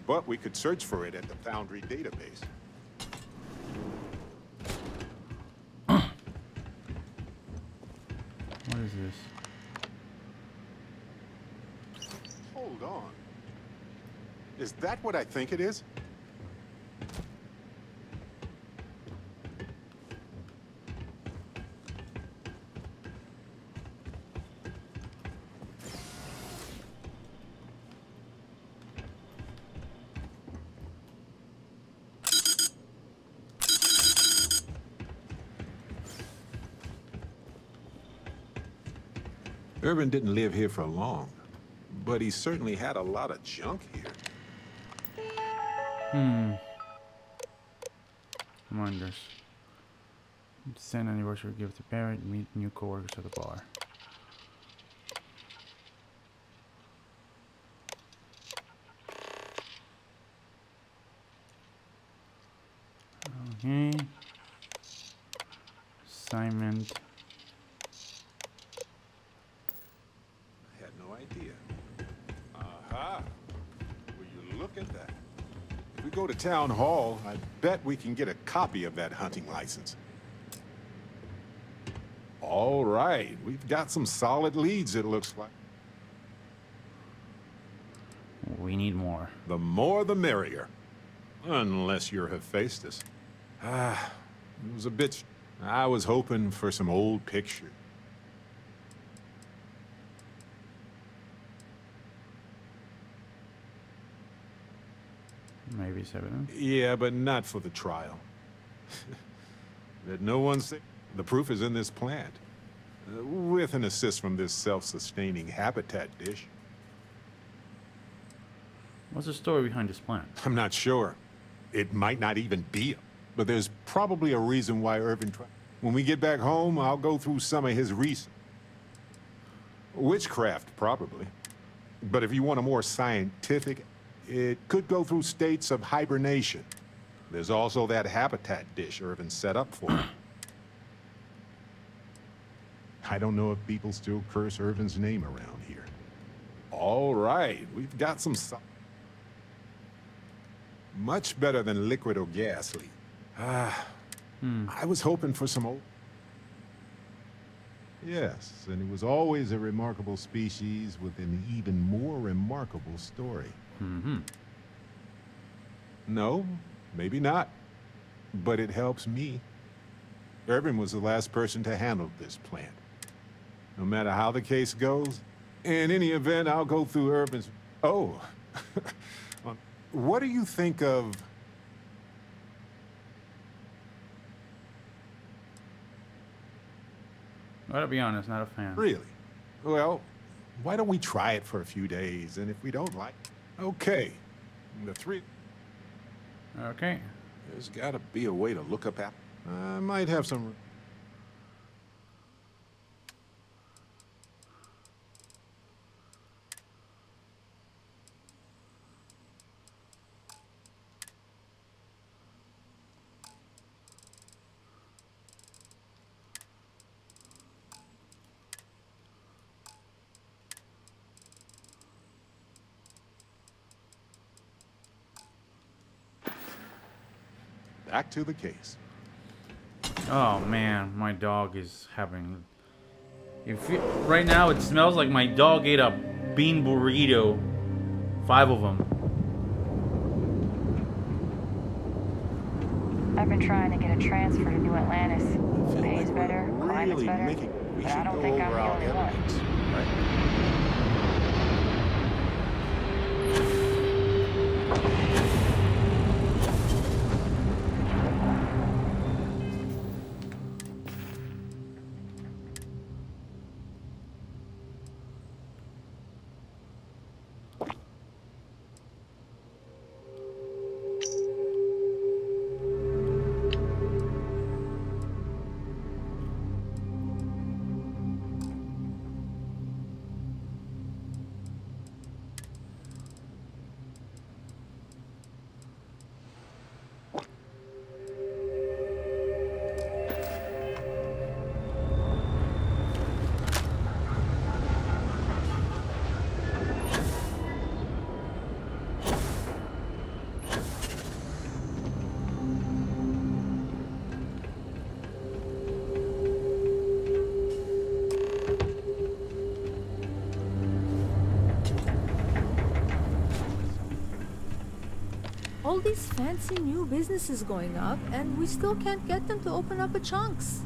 but we could search for it at the Foundry database. What is this? Hold on. Is that what I think it is? Irvin didn't live here for long, but he certainly had a lot of junk here. Hmm. Reminders. Send anniversary gift to parent, meet new coworkers at the bar. Okay. Assignment. I had no idea. Aha! Will you look at that? If we go to town hall, I bet we can get a copy of that hunting license. All right, we've got some solid leads, it looks like. We need more. The more the merrier. Unless you're Hephaestus. Ah, it was a bit... I was hoping for some old picture. Maybe seven. Yeah, but not for the trial. that no one's... The proof is in this plant. Uh, with an assist from this self-sustaining habitat dish. What's the story behind this plant? I'm not sure. It might not even be. But there's probably a reason why Irvin tried. When we get back home, I'll go through some of his research. Witchcraft, probably. But if you want a more scientific, it could go through states of hibernation. There's also that habitat dish Irvin set up for him. I don't know if people still curse Irvin's name around here. All right, we've got some... Much better than liquid or gas leak. Ah, I was hoping for some old. Yes, and it was always a remarkable species with an even more remarkable story. Mm-hmm. No, maybe not. But it helps me. Irvin was the last person to handle this plant. No matter how the case goes, in any event, I'll go through Irvin's... Oh, Um, what do you think of... Gotta be honest, not a fan. Really? Well, why don't we try it for a few days, and if we don't like... Okay. The three... Okay. There's gotta be a way to look up app. I might have some... Back to the case. Oh man, my dog is having. If you, right now it smells like my dog ate a bean burrito, five of them. I've been trying to get a transfer to New Atlantis. Pays better, climate's really better, making- but I don't think I'm over the only one. right? These fancy new businesses going up, and we still can't get them to open up a chunks.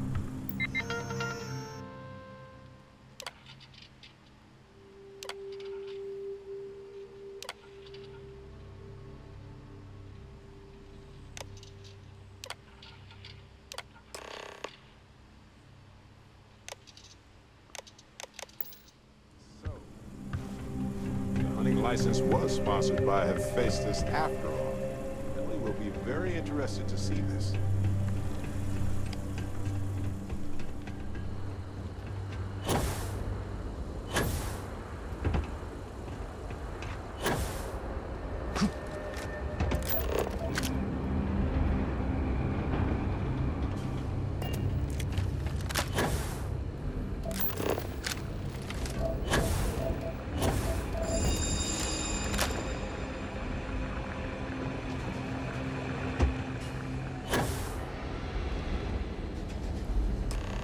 License was sponsored by Hephaestus after all. Interested to see this.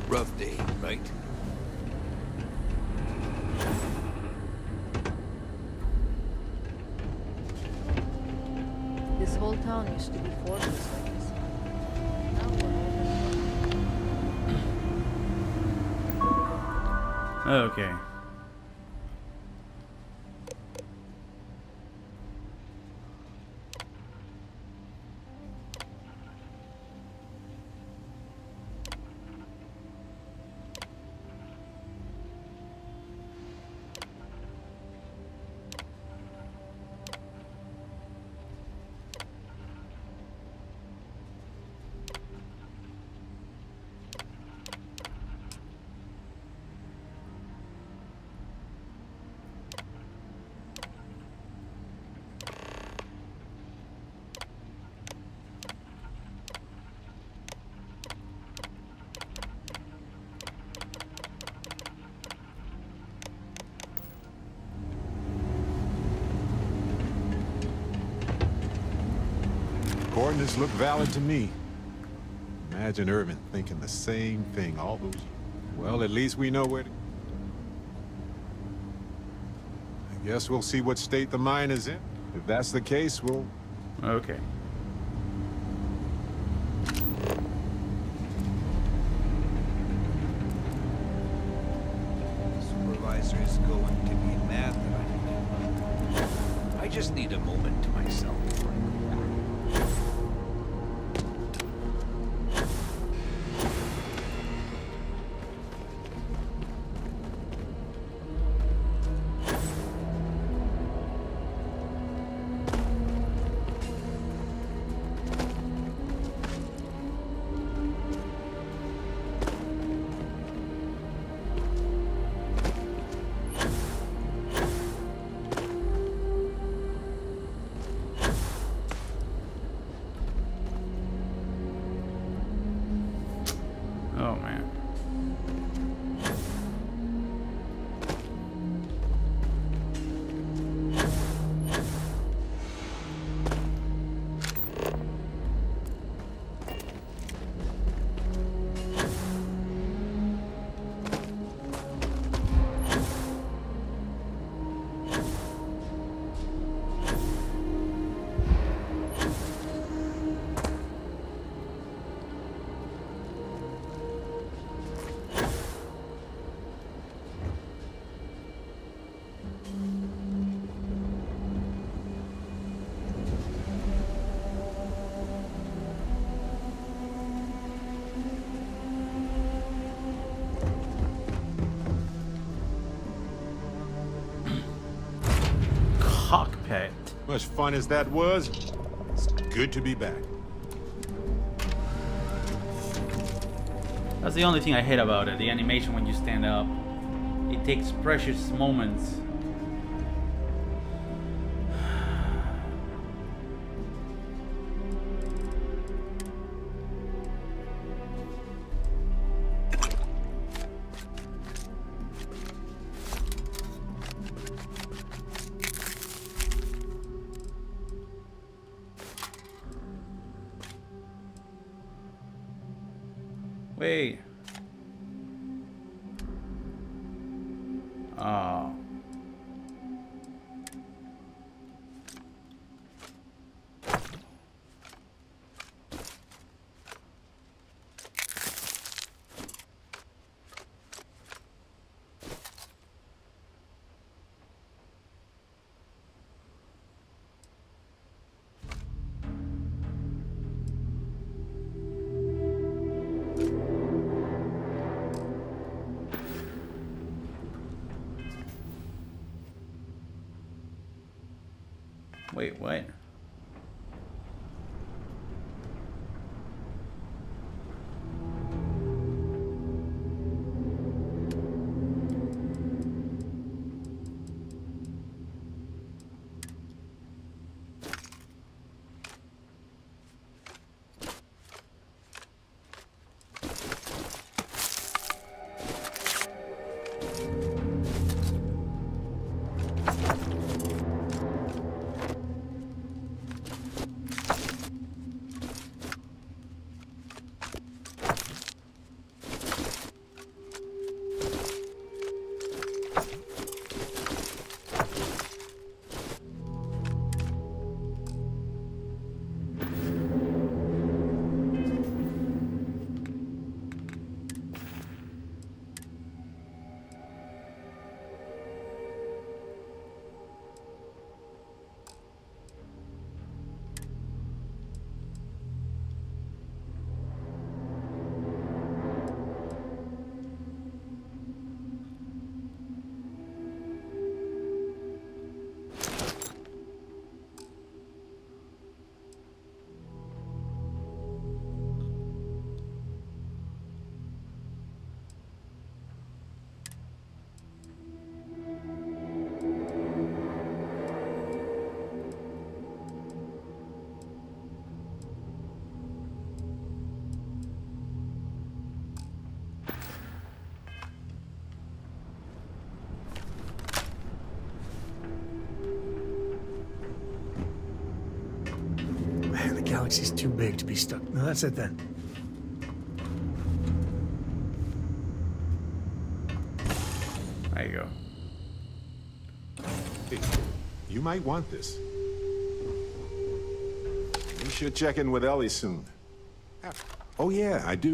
Rough day, right? This whole town used to be fortress like this. Okay. Coordinates look valid to me. Imagine Irvin thinking the same thing all those Well, at least we know where to... I guess we'll see what state the mine is in. If that's the case, we'll... Okay. Supervisor is going to be mad that I did I just need a moment to myself Much fun as that was, it's good to be back. That's the only thing I hate about it. The animation when you stand up. It takes precious moments. Galaxy's too big to be stuck. No, that's it then. There you go. Hey, you might want this. You should check in with Ellie soon. Oh yeah, I do.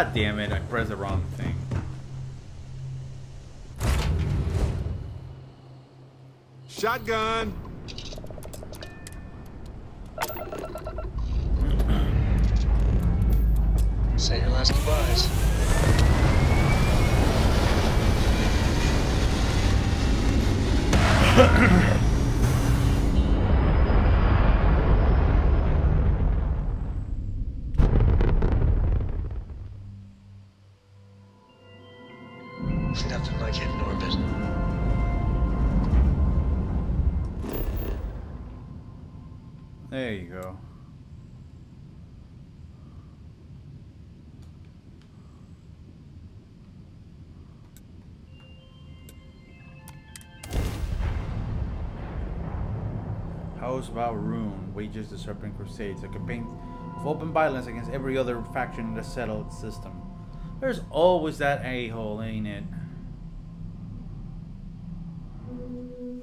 God damn it, I pressed the wrong thing. Shotgun! About Rune wages the Serpent Crusades, a campaign of open violence against every other faction in the settled system. There's always that a-hole, ain't it?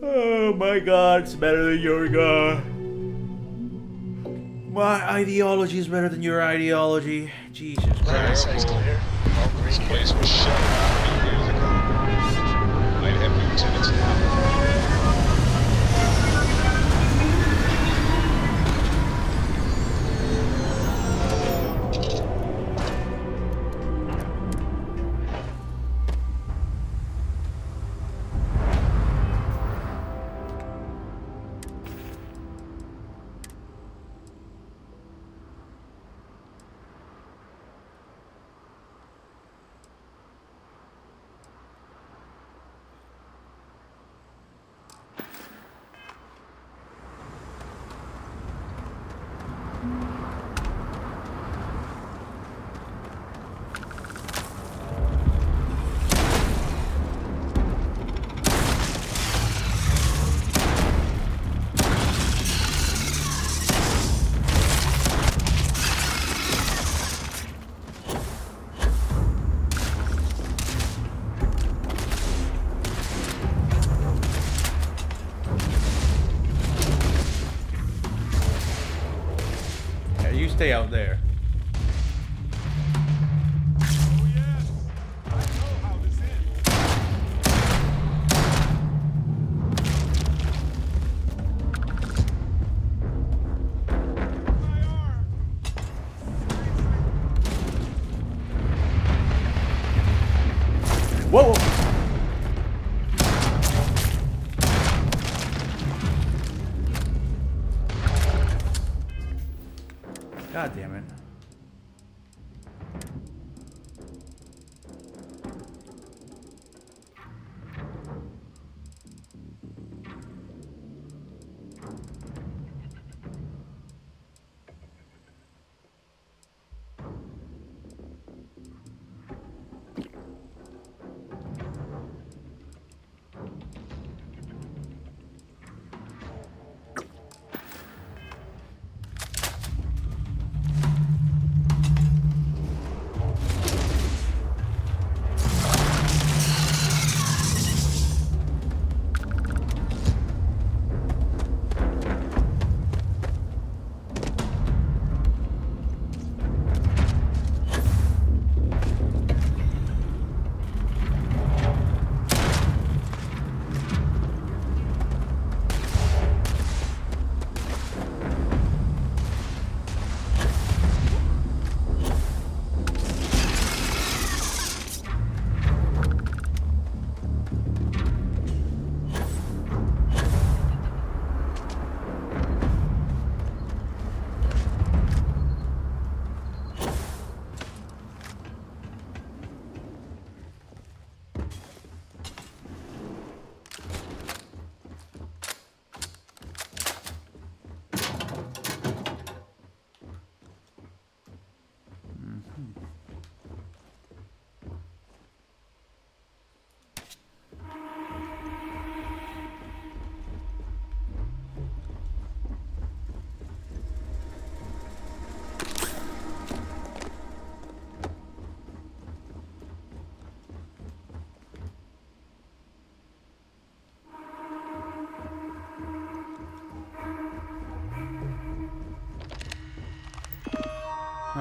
Oh my god, it's better than your god. My ideology is better than your ideology. Jesus Christ. This place was shut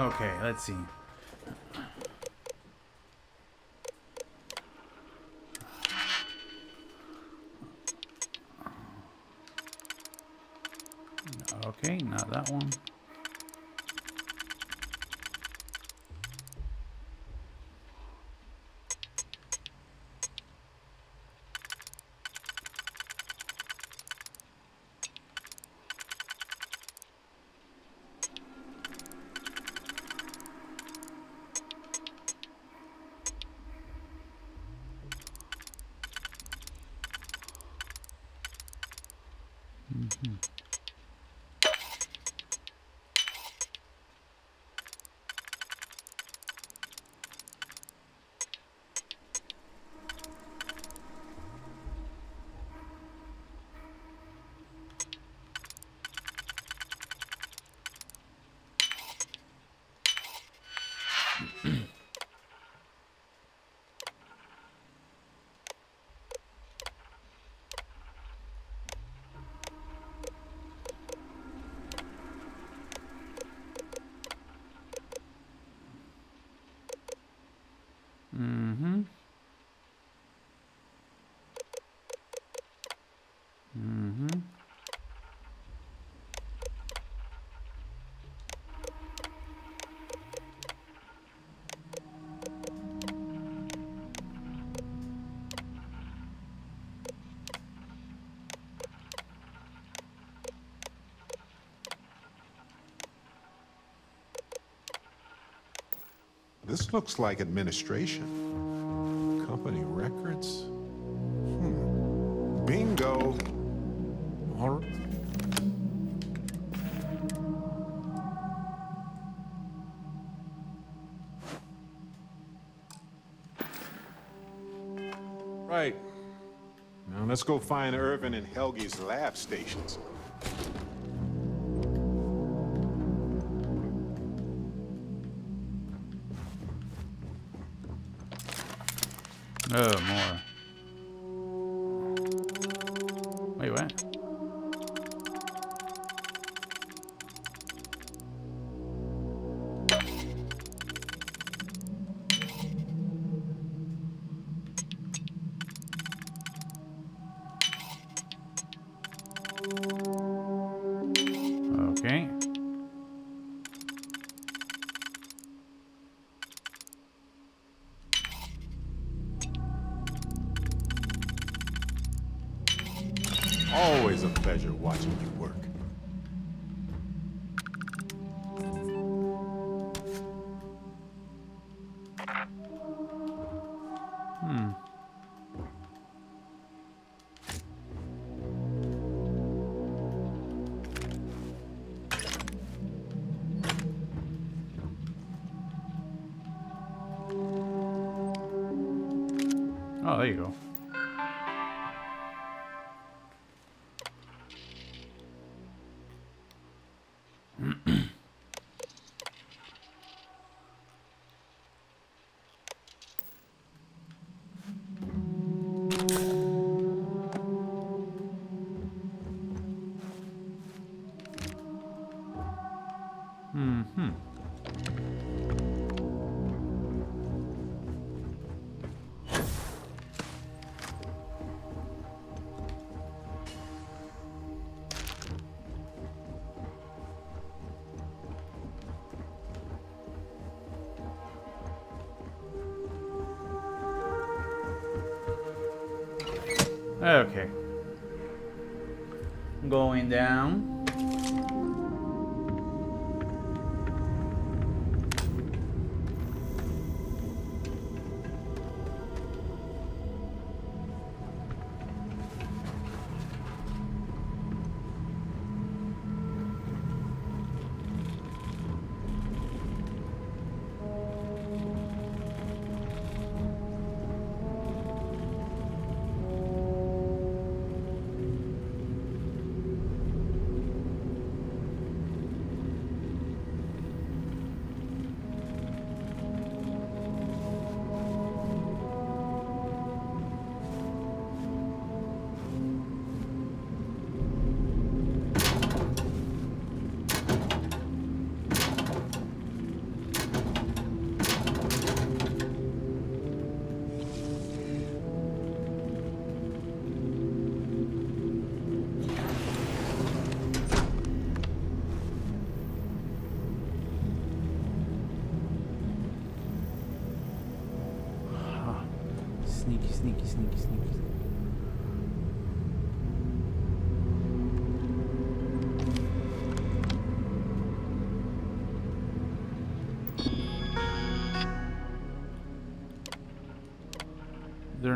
Okay, let's see. Okay, not that one. Mhm. Mm-hmm. Mm-hmm. This looks like administration. Company records. Hmm. Bingo. All right. Right. Now let's go find Irvin and Helge's lab stations.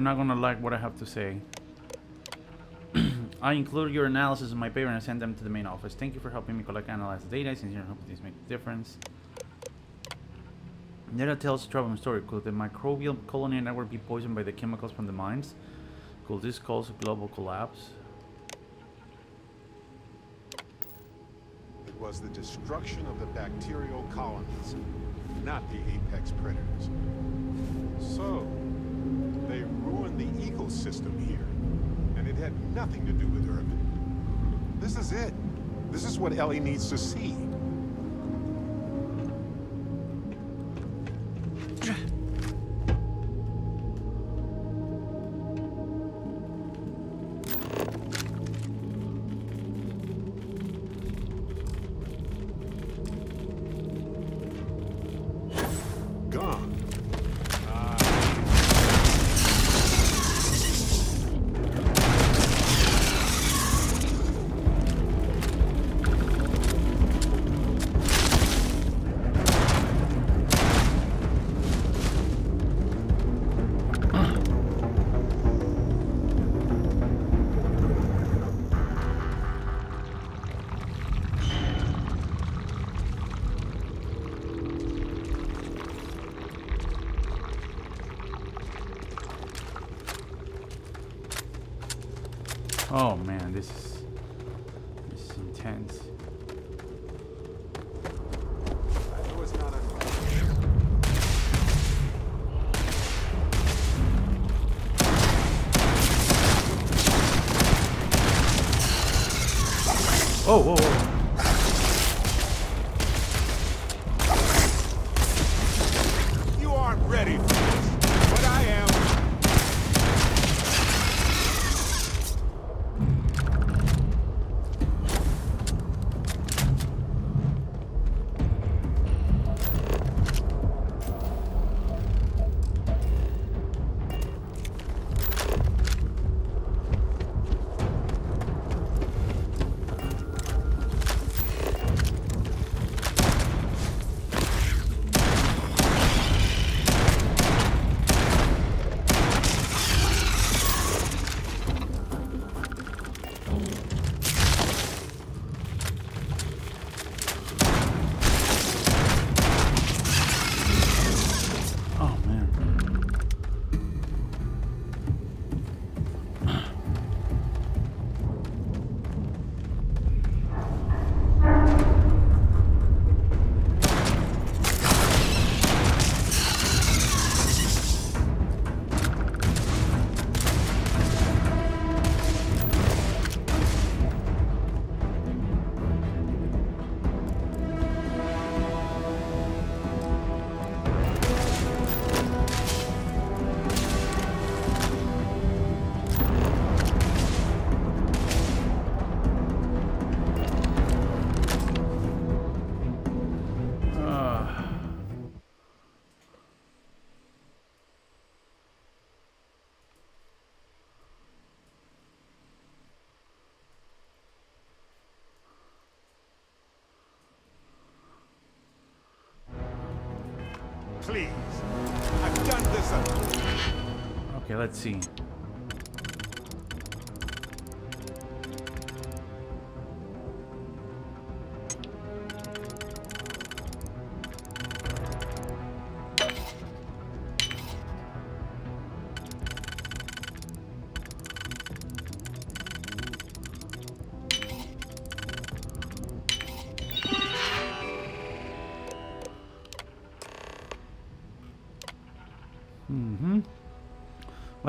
They're not gonna like what I have to say. I include your analysis in my paper and I sent them to the main office. Thank you for helping me collect analyze the data. Since hope this makes a difference. Data tells a troubling story. Could the microbial colony network be poisoned by the chemicals from the mines? Could this cause a global collapse? It was the destruction of the bacterial colonies, not the apex predators. So, the ecosystem here, and it had nothing to do with Irvin. This is it. This is what Ellie needs to see.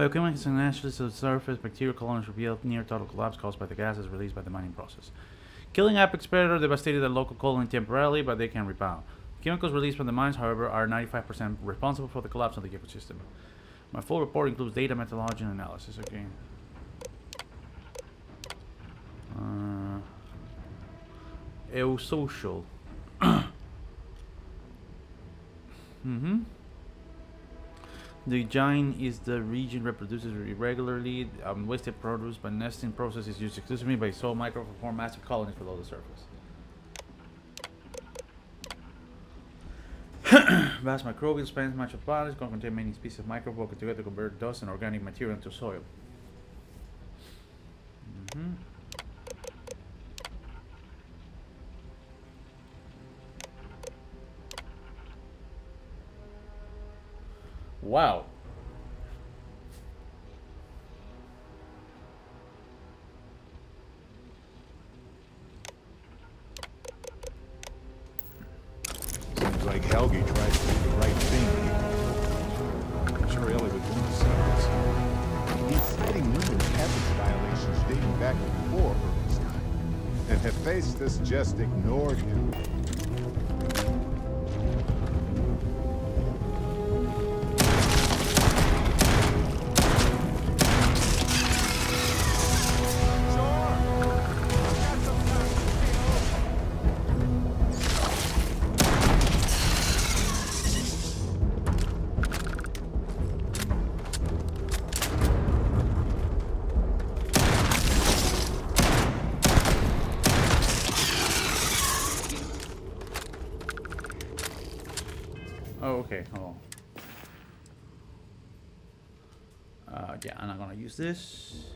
Ashes to the surface, bacterial colonies revealed near total collapse caused by the gases released by the mining process. Killing apex predator devastated the local colony temporarily, but they can rebound. Chemicals released from the mines, however, are 95% responsible for the collapse of the ecosystem. My full report includes data, methodology, and analysis. Okay. Uh, Eusocial. mm-hmm. The giant is the region reproduces irregularly. Um, wasted produce by nesting process is used exclusively by soil micro to form massive colonies below the surface. Vast microbial spans much of planets can contain many species of microbes working together to convert dust and organic material into soil. Wow. Seems like Helgi tried to do the right thing. I'm sure Ellie would do the same. He's citing numerous ethics violations dating back before Herman's time. And Hephaestus just ignored him. Oh, okay. On. Uh, yeah, I'm not gonna use this.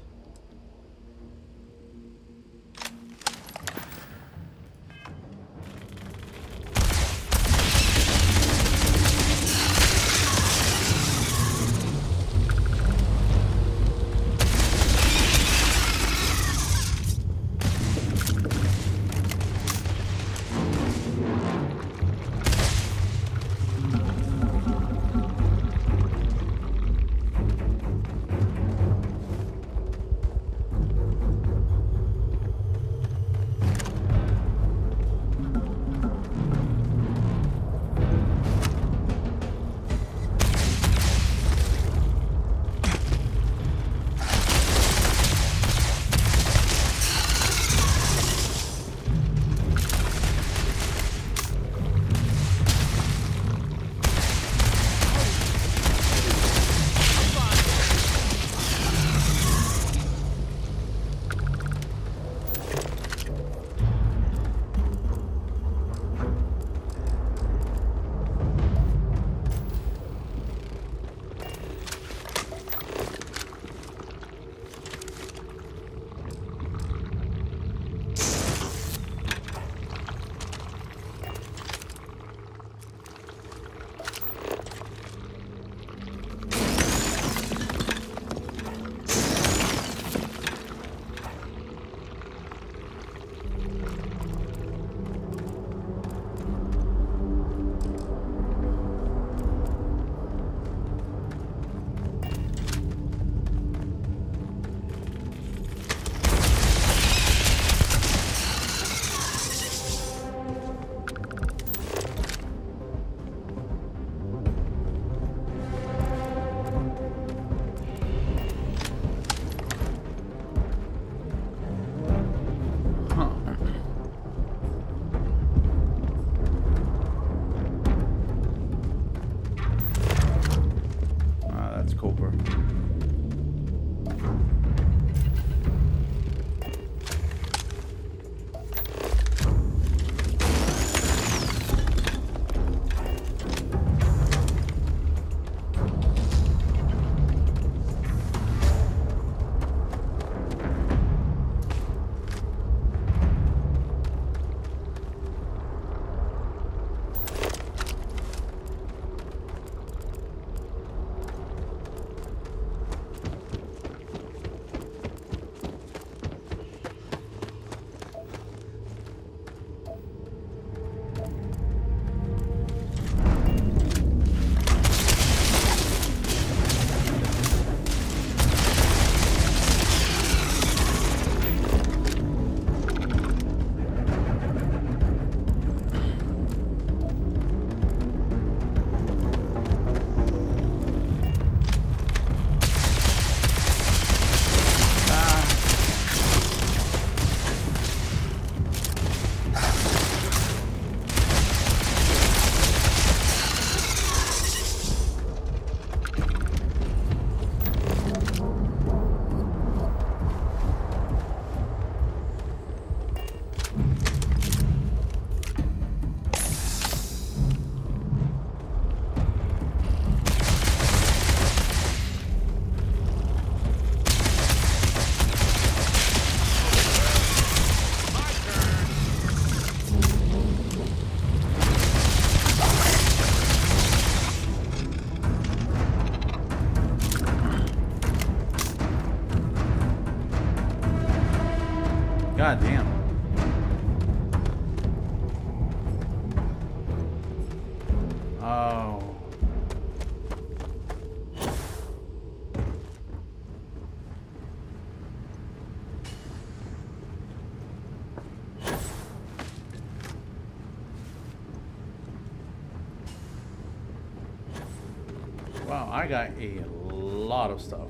Got a lot of stuff.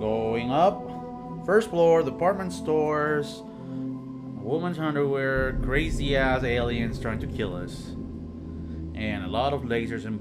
Going up. First floor, department stores, woman's underwear, crazy ass aliens trying to kill us, and a lot of lasers and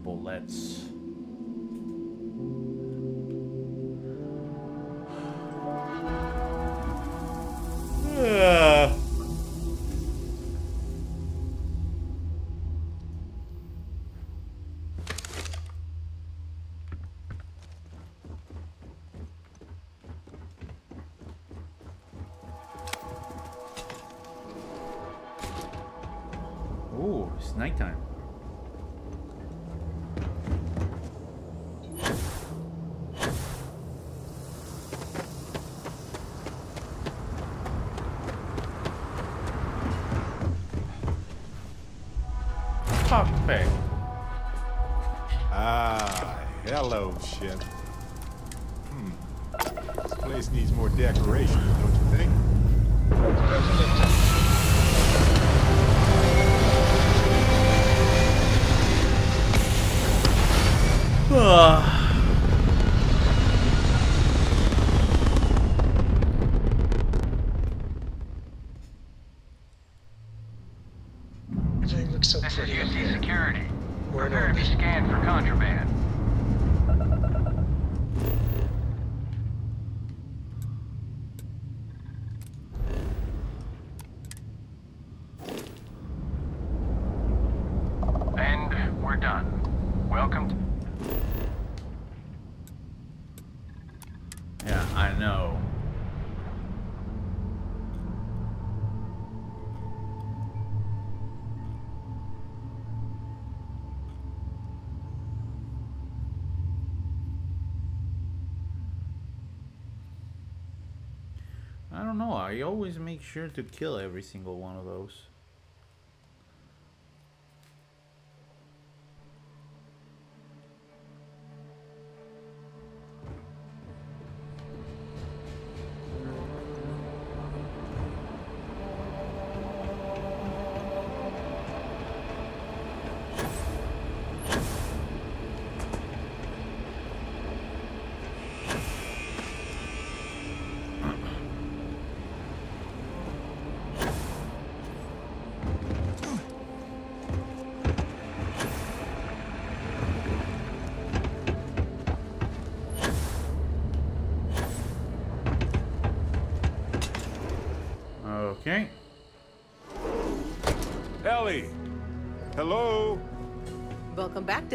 Cockpit. Ah, hello, ship. Hmm. This place needs more decoration, don't you think? Always make sure to kill every single one of those.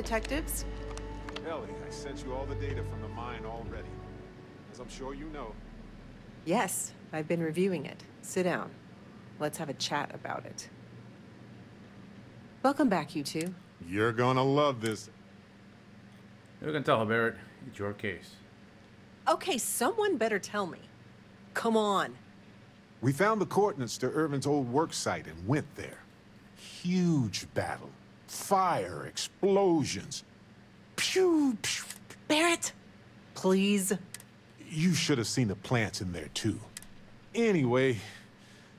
Detectives. Ellie, I sent you all the data from the mine already. As I'm sure you know. Yes, I've been reviewing it. Sit down. Let's have a chat about it. Welcome back, you two. You're gonna love this. You can tell, Barrett. It's your case. Okay, someone better tell me. Come on. We found the coordinates to Irvin's old work site and went there. Huge battle. Fire, explosions. Pew, pew. Barrett, please. You should have seen the plants in there, too. Anyway,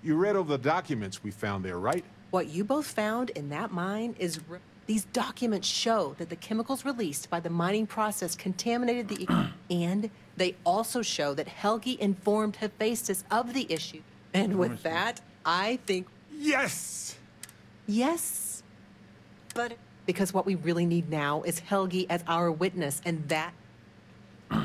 you read over the documents we found there, right? What you both found in that mine is. r- These documents show that the chemicals released by the mining process contaminated the. e- and they also show that Helgi informed Hephaestus of the issue. And with that, I think. Yes! Yes. But. Because what we really need now is Helgi as our witness, and that.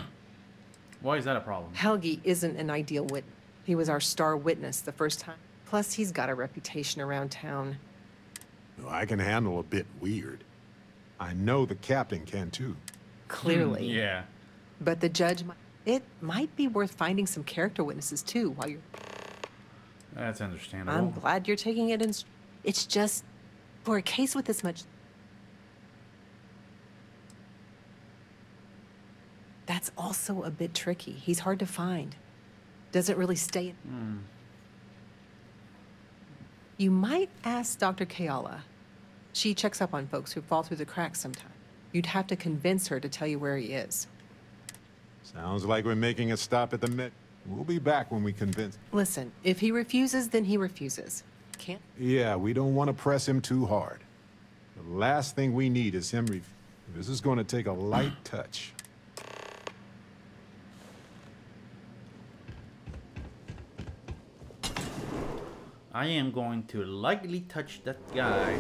Why is that a problem? Helgi isn't an ideal witness. He was our star witness the first time. Plus, he's got a reputation around town. I can handle a bit weird. I know the captain can, too. Clearly. Mm, yeah. But the judge, mi- it might be worth finding some character witnesses too while you're. That's understandable. I'm glad you're taking it in. It's just for a case with this much. That's also a bit tricky. He's hard to find. Doesn't really stay. Hmm. You might ask Dr. Kayala. She checks up on folks who fall through the cracks sometimes. You'd have to convince her to tell you where he is. Sounds like we're making a stop at the Met. We'll be back when we convince. Listen, if he refuses, then he refuses. Can't. Yeah, we don't want to press him too hard. The last thing we need is him ref- This is going to take a light touch. I am going to lightly touch that guy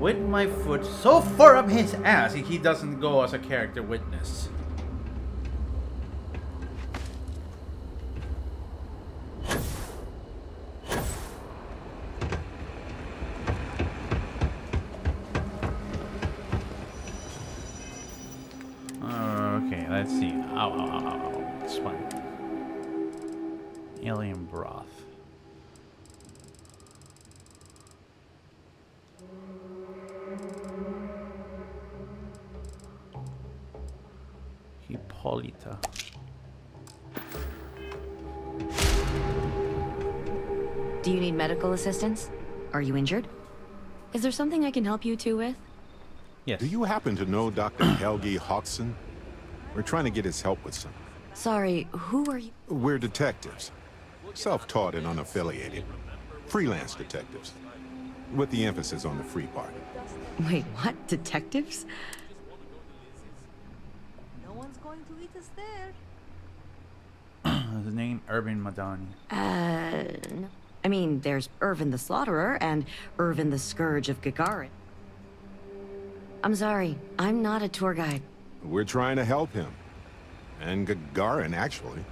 with my foot so far up his ass he doesn't go as a character witness. Let's see. Ow, ow, ow, ow, ow. It's fine. Alien broth. Hippolyta. Do you need medical assistance? Are you injured? Is there something I can help you two with? Yes. Do you happen to know Dr. Helgi Hodgson? We're trying to get his help with something. Sorry, who are you? We're detectives. Self-taught and unaffiliated. Freelance detectives. With the emphasis on the free part. Wait, what? Detectives? No one's going to eat us there. His name Urban Madani. Uh, no. I mean, there's Irvin the Slaughterer and Irvin the Scourge of Gagarin. I'm sorry, I'm not a tour guide. We're trying to help him. And Gagarin, actually.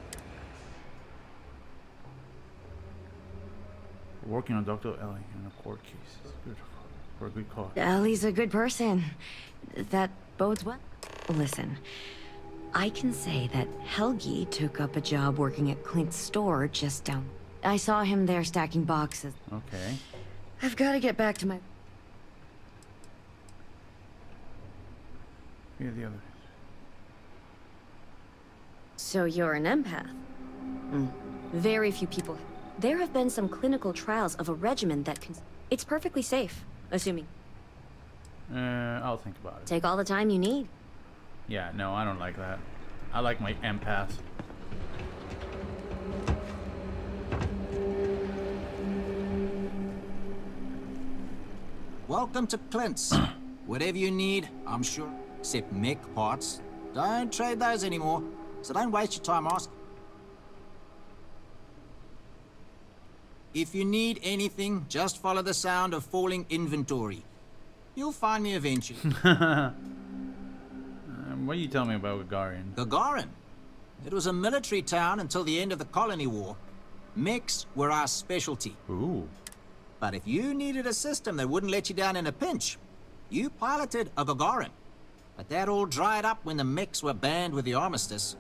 Working on Dr. Ellie in a court case. It's good for a good cause. Ellie's a good person. That bodes well. Listen, I can say that Helgi took up a job working at Clint's store just down. I saw him there stacking boxes. Okay. I've got to get back to my. Here the other. So you're an empath? Hmm. Very few people. There have been some clinical trials of a regimen that can. It's perfectly safe, assuming. Uh, I'll think about it. Take all the time you need. Yeah, no, I don't like that. I like my empath. Welcome to Clint's. Whatever you need, I'm sure. Except mech parts. Don't trade those anymore. So don't waste your time asking. If you need anything, just follow the sound of falling inventory. You'll find me eventually. Um, what are you telling me about Gagarin? Gagarin? It was a military town until the end of the colony war. Mechs were our specialty. Ooh. But if you needed a system that wouldn't let you down in a pinch, you piloted a Gagarin. But that all dried up when the mechs were banned with the armistice.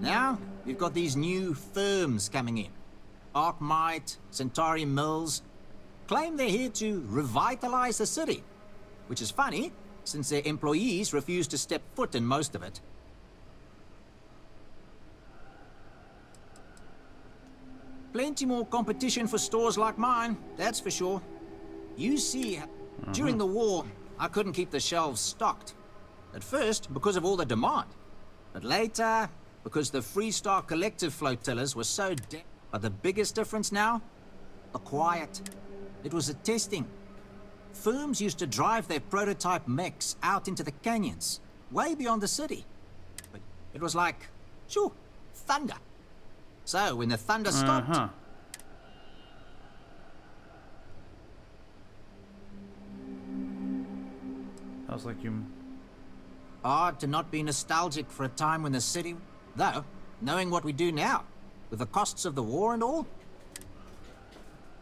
Now, we've got these new firms coming in. Arkmite, Centauri Mills. Claim they're here to revitalize the city. Which is funny, since their employees refuse to step foot in most of it. Plenty more competition for stores like mine, that's for sure. You see, during the mm-hmm. war, I couldn't keep the shelves stocked. At first, because of all the demand. But later, because the Freestar Collective flotillas were so dead. But the biggest difference now? The quiet. It was a testing. Firms used to drive their prototype mechs out into the canyons, way beyond the city. But it was like, shoo, thunder. So when the thunder stopped, Uh-huh. Sounds like you. Hard to not be nostalgic for a time when the city... Though, knowing what we do now, with the costs of the war and all.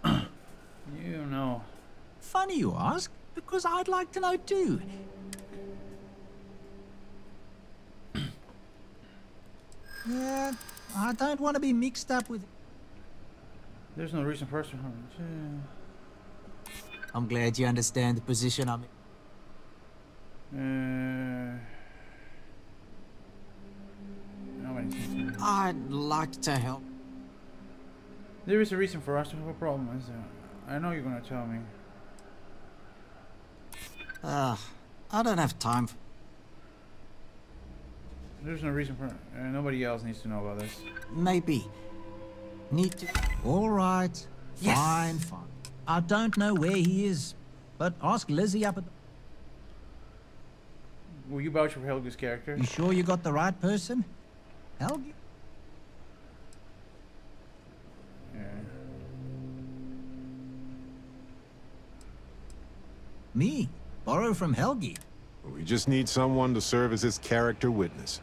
You know. Funny you ask, because I'd like to know too. yeah, I don't want to be mixed up with... There's no reason for us to. I'm glad you understand the position I'm Uh, in. how I'd like to help. There is a reason for us to have a problem. Is there? I know you're gonna tell me. Uh, I don't have time. There's no reason for uh, nobody else needs to know about this. Maybe. Need to. All right. Yes. Fine, fine. I don't know where he is, but ask Lizzie up at. The... Will you vouch for Helga's character? You sure you got the right person? Helgi? Yeah. Me? Borrow from Helgi? We just need someone to serve as his character witness.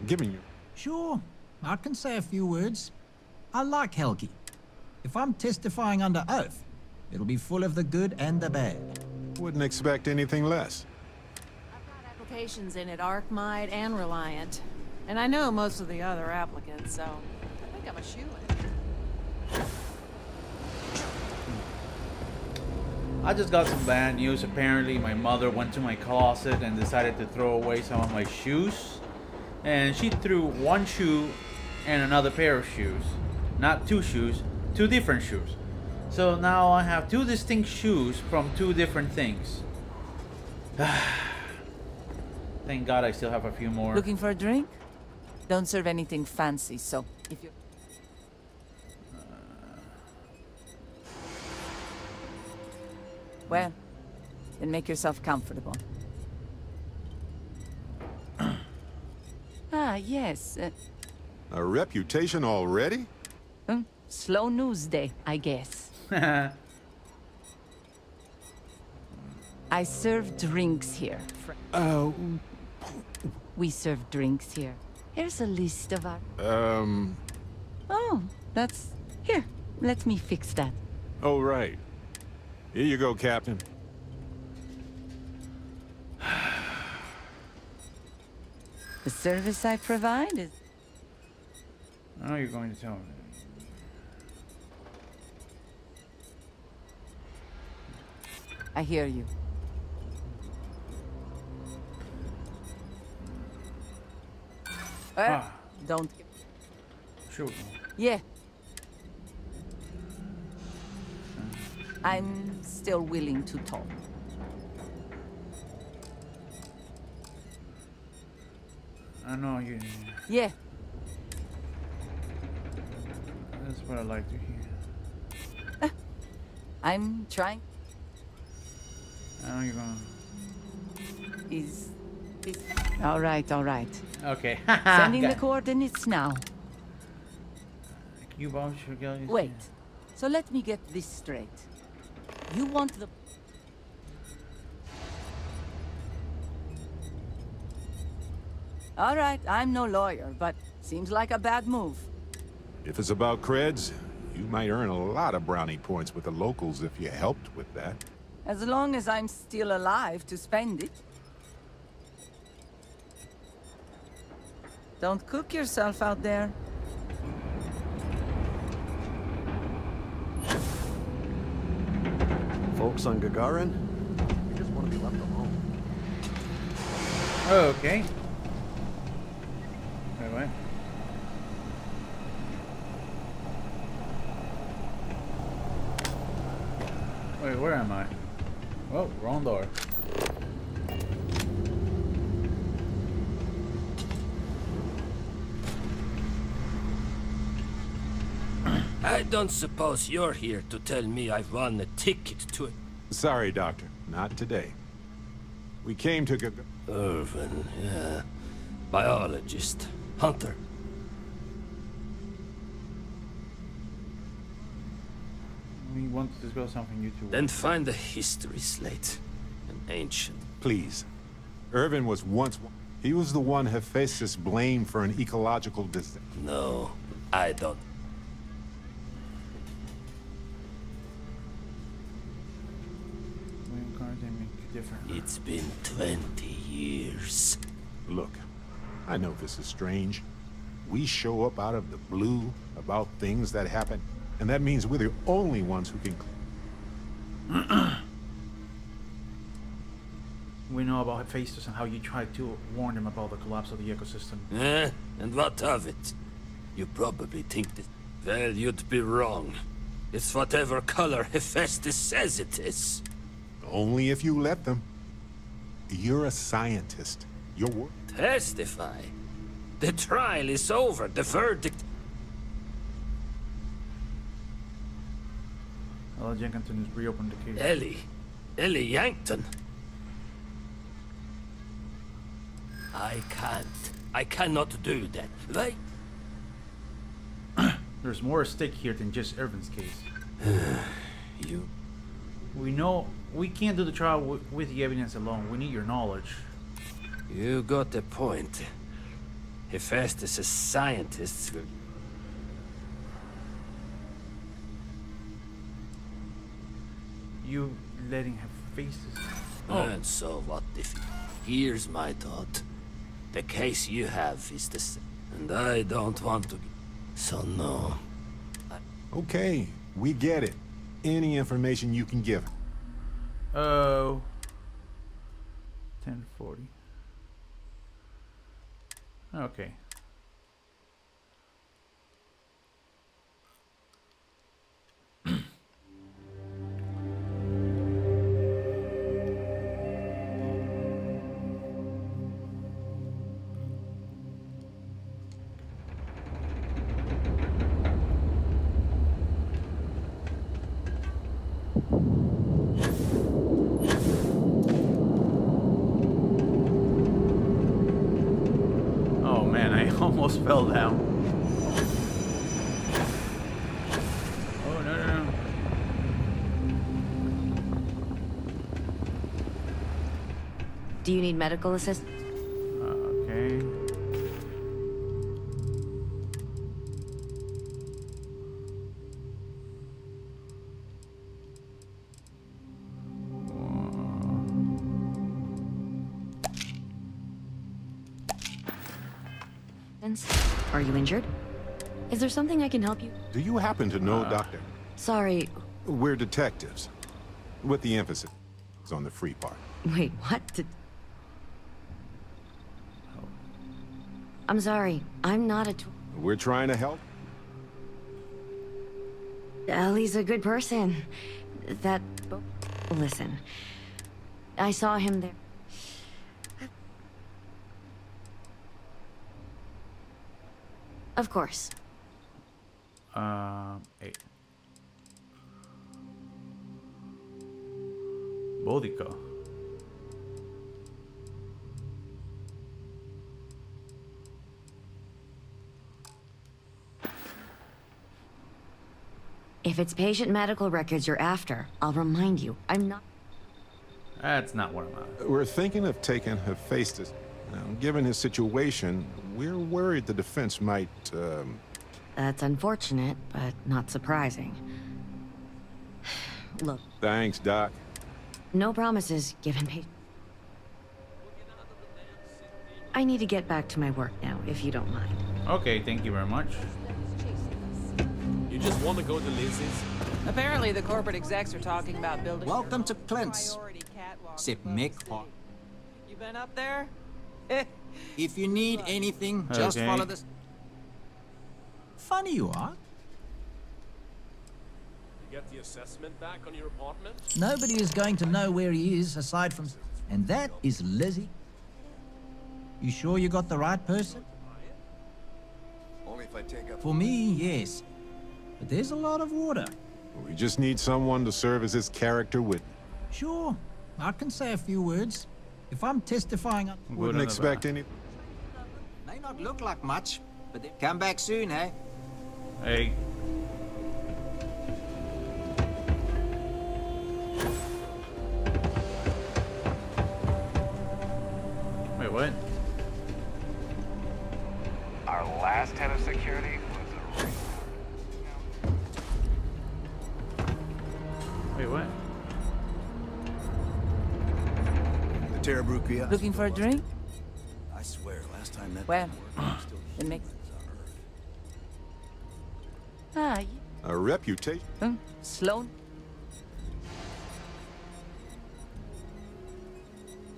I'm giving you. Sure. I can say a few words. I like Helgi. If I'm testifying under oath, it'll be full of the good and the bad. Wouldn't expect anything less. I've got applications in at Arkmite and Reliant. And I know most of the other applicants, so I think I'm a shoe in. I just got some bad news. Apparently, my mother went to my closet and decided to throw away some of my shoes. And she threw one shoe and another pair of shoes. Not two shoes, two different shoes. So now I have two distinct shoes from two different things. Thank God I still have a few more. Looking for a drink? Don't serve anything fancy, so if you Well, then make yourself comfortable. ah, yes. Uh, A reputation already? hmm, slow news day, I guess. I serve drinks here. Oh. We serve drinks here. Here's a list of our... Um. Oh, that's... Here, let me fix that. Oh, right. Here you go, Captain. The service I provide is... I know you're going to tell me. I hear you. Uh, Ah. Don't... Shoot. Yeah. I'm still willing to talk. I know you. Yeah. That's what I like to hear. I'm trying. I know you're gonna. Is... is... All right, all right. Okay. Sending the coordinates now. You vouch for Helga's Wait. So let me get this straight. You want the... All right, I'm no lawyer, but seems like a bad move. If it's about creds, you might earn a lot of brownie points with the locals if you helped with that. As long as I'm still alive to spend it. Don't cook yourself out there. Folks on Gagarin, we just want to be left alone. Okay. Wait, wait. Wait, where am I? Oh, wrong door. I don't suppose you're here to tell me I've won a ticket to it. Sorry, Doctor. Not today. We came to Gag- Irvin, yeah. Biologist. Hunter. We want to discuss something you two. Then find the history slate. An ancient. Please. Irvin was once... He was the one Hephaestus blamed for an ecological disaster. No, I don't. Different. It's been 20 years. Look, I know this is strange. We show up out of the blue about things that happen, and that means we're the only ones who can... We know about Hephaestus and how you tried to warn him about the collapse of the ecosystem. Eh? And what of it? You probably think that... Well, you'd be wrong. It's whatever color Hephaestus says it is. Only if you let them. You're a scientist. Your work. Testify. The trial is over. The verdict. Ella Jenkinson has reopened the case. Ellie. Ellie Yankton. I can't. I cannot do that. Why? There's more at stake here than just Irvin's case. you. We know we can't do the trial w- with the evidence alone. We need your knowledge. You got the point. Hephaestus is scientists. You letting her faces. And oh. so what if... Here's my thought. The case you have is the same. And I don't want to... So no. Okay, we get it. Any information you can give. Oh. 1040. Okay. Do you need medical assistance? Okay. Are you injured? Is there something I can help you? Do you happen to know, uh, Doctor? Sorry. We're detectives. With the emphasis is on the free part. Wait, what? I'm sorry. I'm not a. Tw- We're trying to help. Ellie's a good person. That. Listen. I saw him there. Of course. Um, eight. Bodica. If it's patient medical records you're after, I'll remind you. I'm not. That's not what I'm after. We're thinking of taking Hephaestus. Now, given his situation, we're worried the defense might, um... That's unfortunate, but not surprising. Look, Thanks, Doc. no promises given pa- I need to get back to my work now, if you don't mind. Okay, thank you very much. You just want to go to Lizzie's? Apparently, the corporate execs are talking about building. Welcome to Clint's. Sip Mick Hot. You been up there? If you need anything, just Okay. follow this. Funny you are. You get the assessment back on your apartment? Nobody is going to know where he is aside from. And that is Lizzie. You sure you got the right person? Only if I take up. For me, yes. But there's a lot of water. We just need someone to serve as his character witness. Sure, I can say a few words. If I'm testifying, I Wouldn't expect any... May not look like much, but they come back soon, eh? Hey. Wait, what? Our last head of security Wait, what? The Terabrukia. Looking for a drink? I swear, last time that Well, didn't work, I'm still it makes. Ah, a reputation. hmm, Sloan.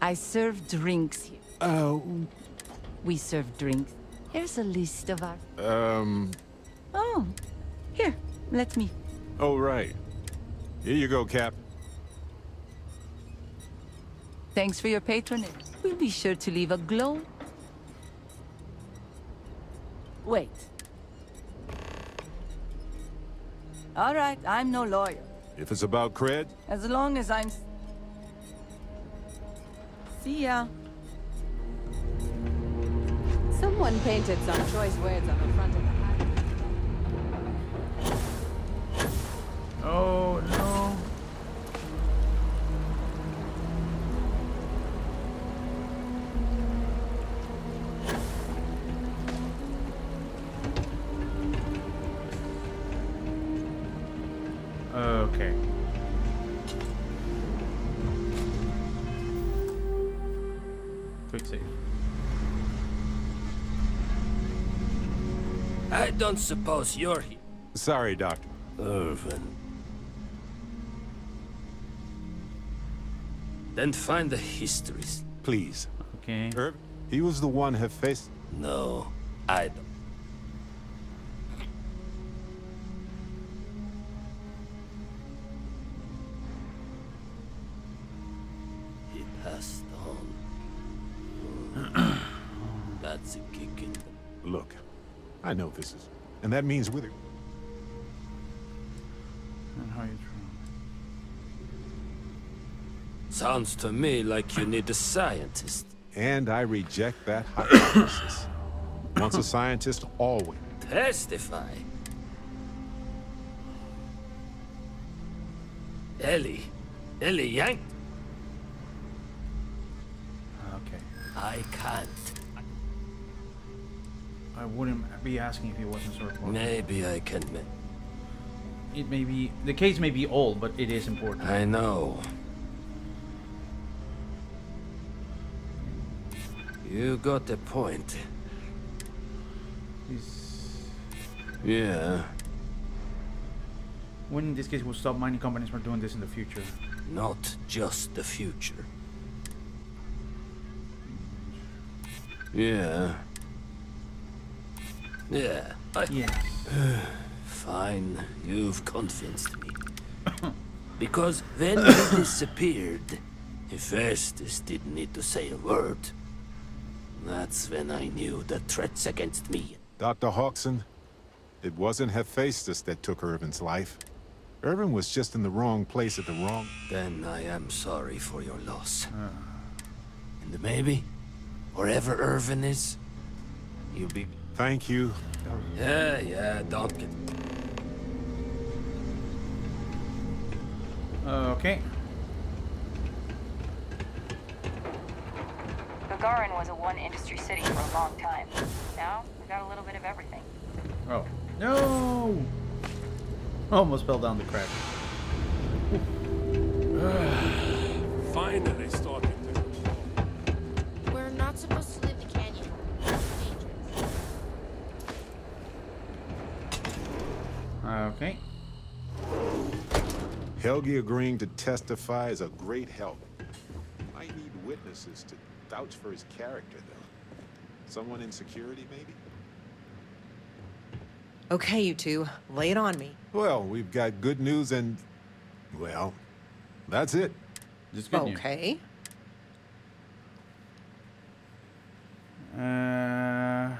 I serve drinks here. Oh. We serve drinks. Here's a list of our. Um... Oh, here. Let me. Oh, right. Here you go, Cap. Thanks for your patronage. We'll be sure to leave a glow. Wait. All right, I'm no lawyer. If it's about cred, As long as I'm... See ya. Someone painted some choice words on the front of Oh no. Okay. Quick save. I don't suppose you're here. Sorry, Doctor. Irvin. Then find the histories. Please. Okay. Irv, he was the one who faced... No, I don't. He passed on. That's a kick in the... Look, I know this is... And that means with it. Sounds to me like you need a scientist. And I reject that hypothesis. Once a scientist, always. Testify. Ellie. Ellie Yang. Okay. I can't. I wouldn't be asking if he wasn't so important. Maybe I can. ma- It may be the case may be old, but it is important. I know. You got a point. Yeah, When in this case will stop mining companies from doing this in the future. not just the future. Yeah. Yeah. I... Yes. Fine, you've convinced me. because when he disappeared, Hephaestus didn't need to say a word. That's when I knew the threats against me. Dr. Hawkson, it wasn't Hephaestus that took Irvin's life. Irvin was just in the wrong place at the wrong... Then I am sorry for your loss. Ah. And maybe, wherever Irvin is, you'll be... Thank you. Yeah, yeah, don't get... Okay. Gagarin was a one industry city for a long time. Now, we've got a little bit of everything. Oh. No! Almost fell down the crack. Finally starting to We're not supposed to leave the canyon. Okay. Helgi agreeing to testify is a great help. I need witnesses to vouch for his character, though. Someone in security, maybe? Okay, you two, lay it on me. Well, we've got good news and... Well, that's it. Just good news. Okay. Uh,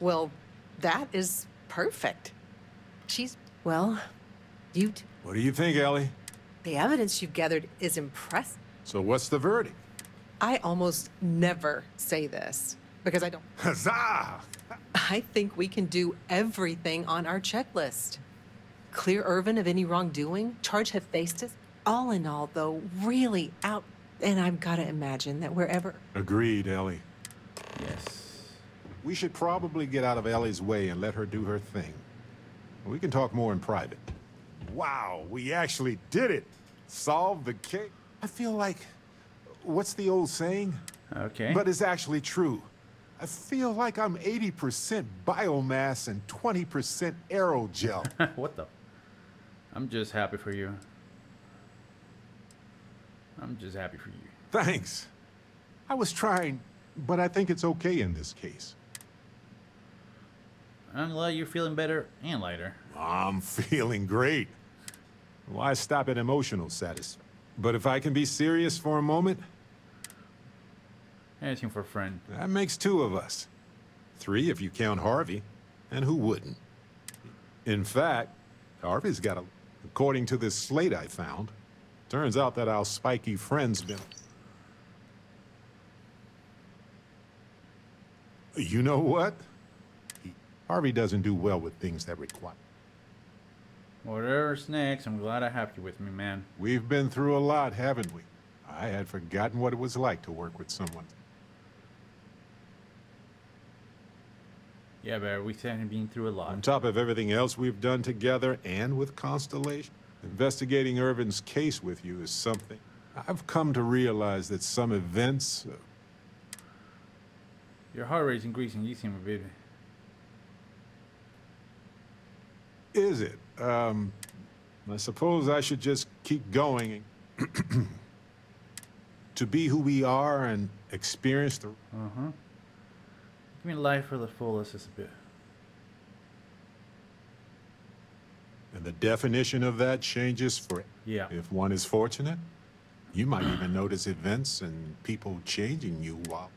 Well, that is perfect. She's, well, you, What do you think, Ellie? The evidence you've gathered is impressive. So what's the verdict? I almost never say this because I don't. Huzzah! I think we can do everything on our checklist. Clear Irvin of any wrongdoing, charge Hephaestus. All in all, though, really out. And I've got to imagine that wherever. Agreed, Ellie. Yes. We should probably get out of Ellie's way and let her do her thing. We can talk more in private. Wow, we actually did it! Solved the case. I feel like... What's the old saying? Okay. But it's actually true. I feel like I'm 80% biomass and 20% aerogel. what the? I'm just happy for you. I'm just happy for you. Thanks. I was trying, but I think it's okay in this case. I'm glad you're feeling better and lighter. I'm feeling great. Why stop at emotional status? But if I can be serious for a moment, Anything for a friend. that makes two of us. Three if you count Harvey. And who wouldn't? In fact, Harvey's got a... According to this slate I found, turns out that our spiky friend's been... You know what? Harvey doesn't do well with things that require... Whatever's next, I'm glad I have you with me, man. We've been through a lot, haven't we? I had forgotten what it was like to work with someone. Yeah, Bear, we've been through a lot. On top of everything else we've done together and with Constellation, investigating Irvin's case with you is something. I've come to realize that some events... uh, Your heart rate's increasing. You seem a bit. Is it? Um, I suppose I should just keep going. to be who we are and experience the... Uh-huh. Give me life for the fullest is a bit. And the definition of that changes for... Yeah. If one is fortunate, you might even notice events and people changing you while...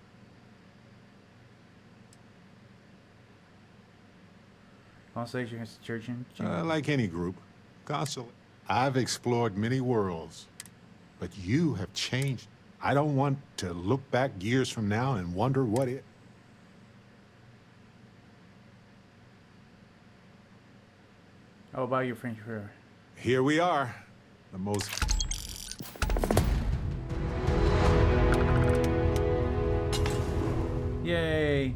Has church and Uh, like any group, Consul, I've explored many worlds, but you have changed. I don't want to look back years from now and wonder what it. How about your French River? Here we are, the most. Yay!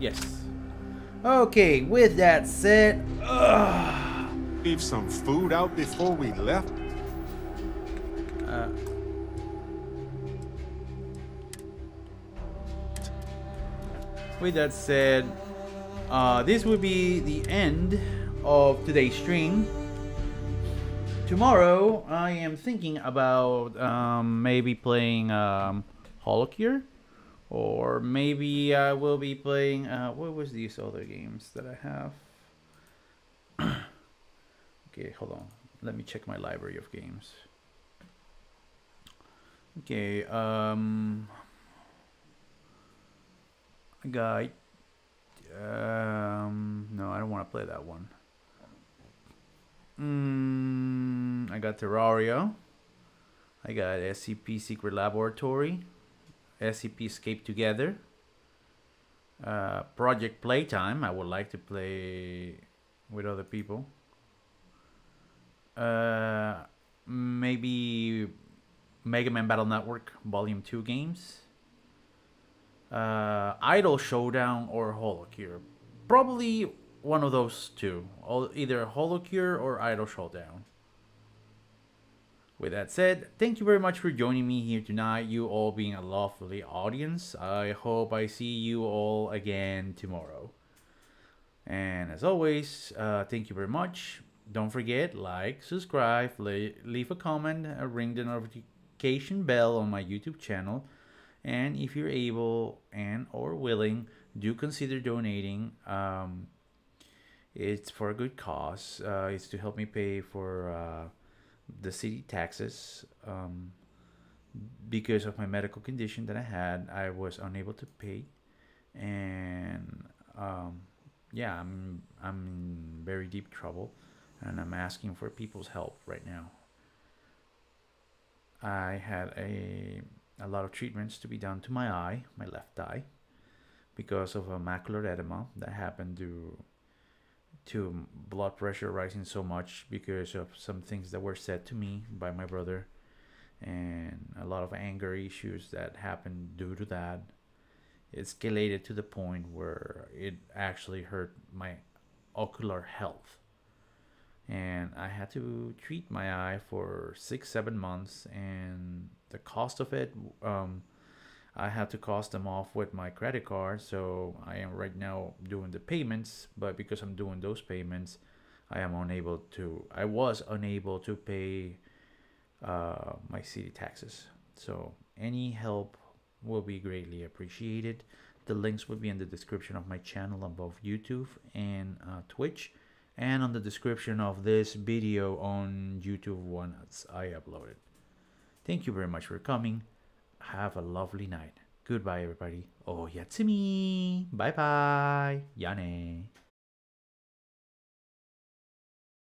Yes. Okay, with that said, ugh, Leave some food out before we left. uh, with that said, uh, this will be the end of today's stream. Tomorrow, I am thinking about um, maybe playing um, Holocure, or maybe I will be playing. Uh, what was these other games that I have? okay, hold on. Let me check my library of games. Okay, um, I got. Um, no, I don't want to play that one. Mm, I got Terraria. I got SCP Secret Laboratory. SCP Escape Together. Uh, Project Playtime. I would like to play with other people. Uh, maybe Mega Man Battle Network Volume 2 games. Uh, Idol Showdown or Holocure. Probably one of those two. Either Holocure or Idol Showdown. With that said, thank you very much for joining me here tonight. You all being a lovely audience. I hope I see you all again tomorrow. And as always, uh, thank you very much. Don't forget, like, subscribe, leave a comment, uh, ring the notification bell on my YouTube channel. And if you're able and or willing, do consider donating. Um, it's for a good cause. Uh, it's to help me pay for uh, the city taxes. Um, because of my medical condition that I had, I was unable to pay, and um, yeah, I'm I'm in very deep trouble, and I'm asking for people's help right now. I had a a lot of treatments to be done to my eye, my left eye, because of a macular edema that happened to to blood pressure rising so much because of some things that were said to me by my brother and a lot of anger issues that happened due to that. Escalated to the point where it actually hurt my ocular health. And i had to treat my eye for six seven months and the cost of it um, I had to cost them off with my credit card, so I am right now doing the payments. But because I'm doing those payments, I am unable to. I was unable to pay uh, my city taxes. So any help will be greatly appreciated. The links will be in the description of my channel on both YouTube and uh, Twitch, and on the description of this video on YouTube once I upload it. Thank you very much for coming. Have a lovely night. Goodbye, everybody. Oh, yatsumi. Bye bye. Yane.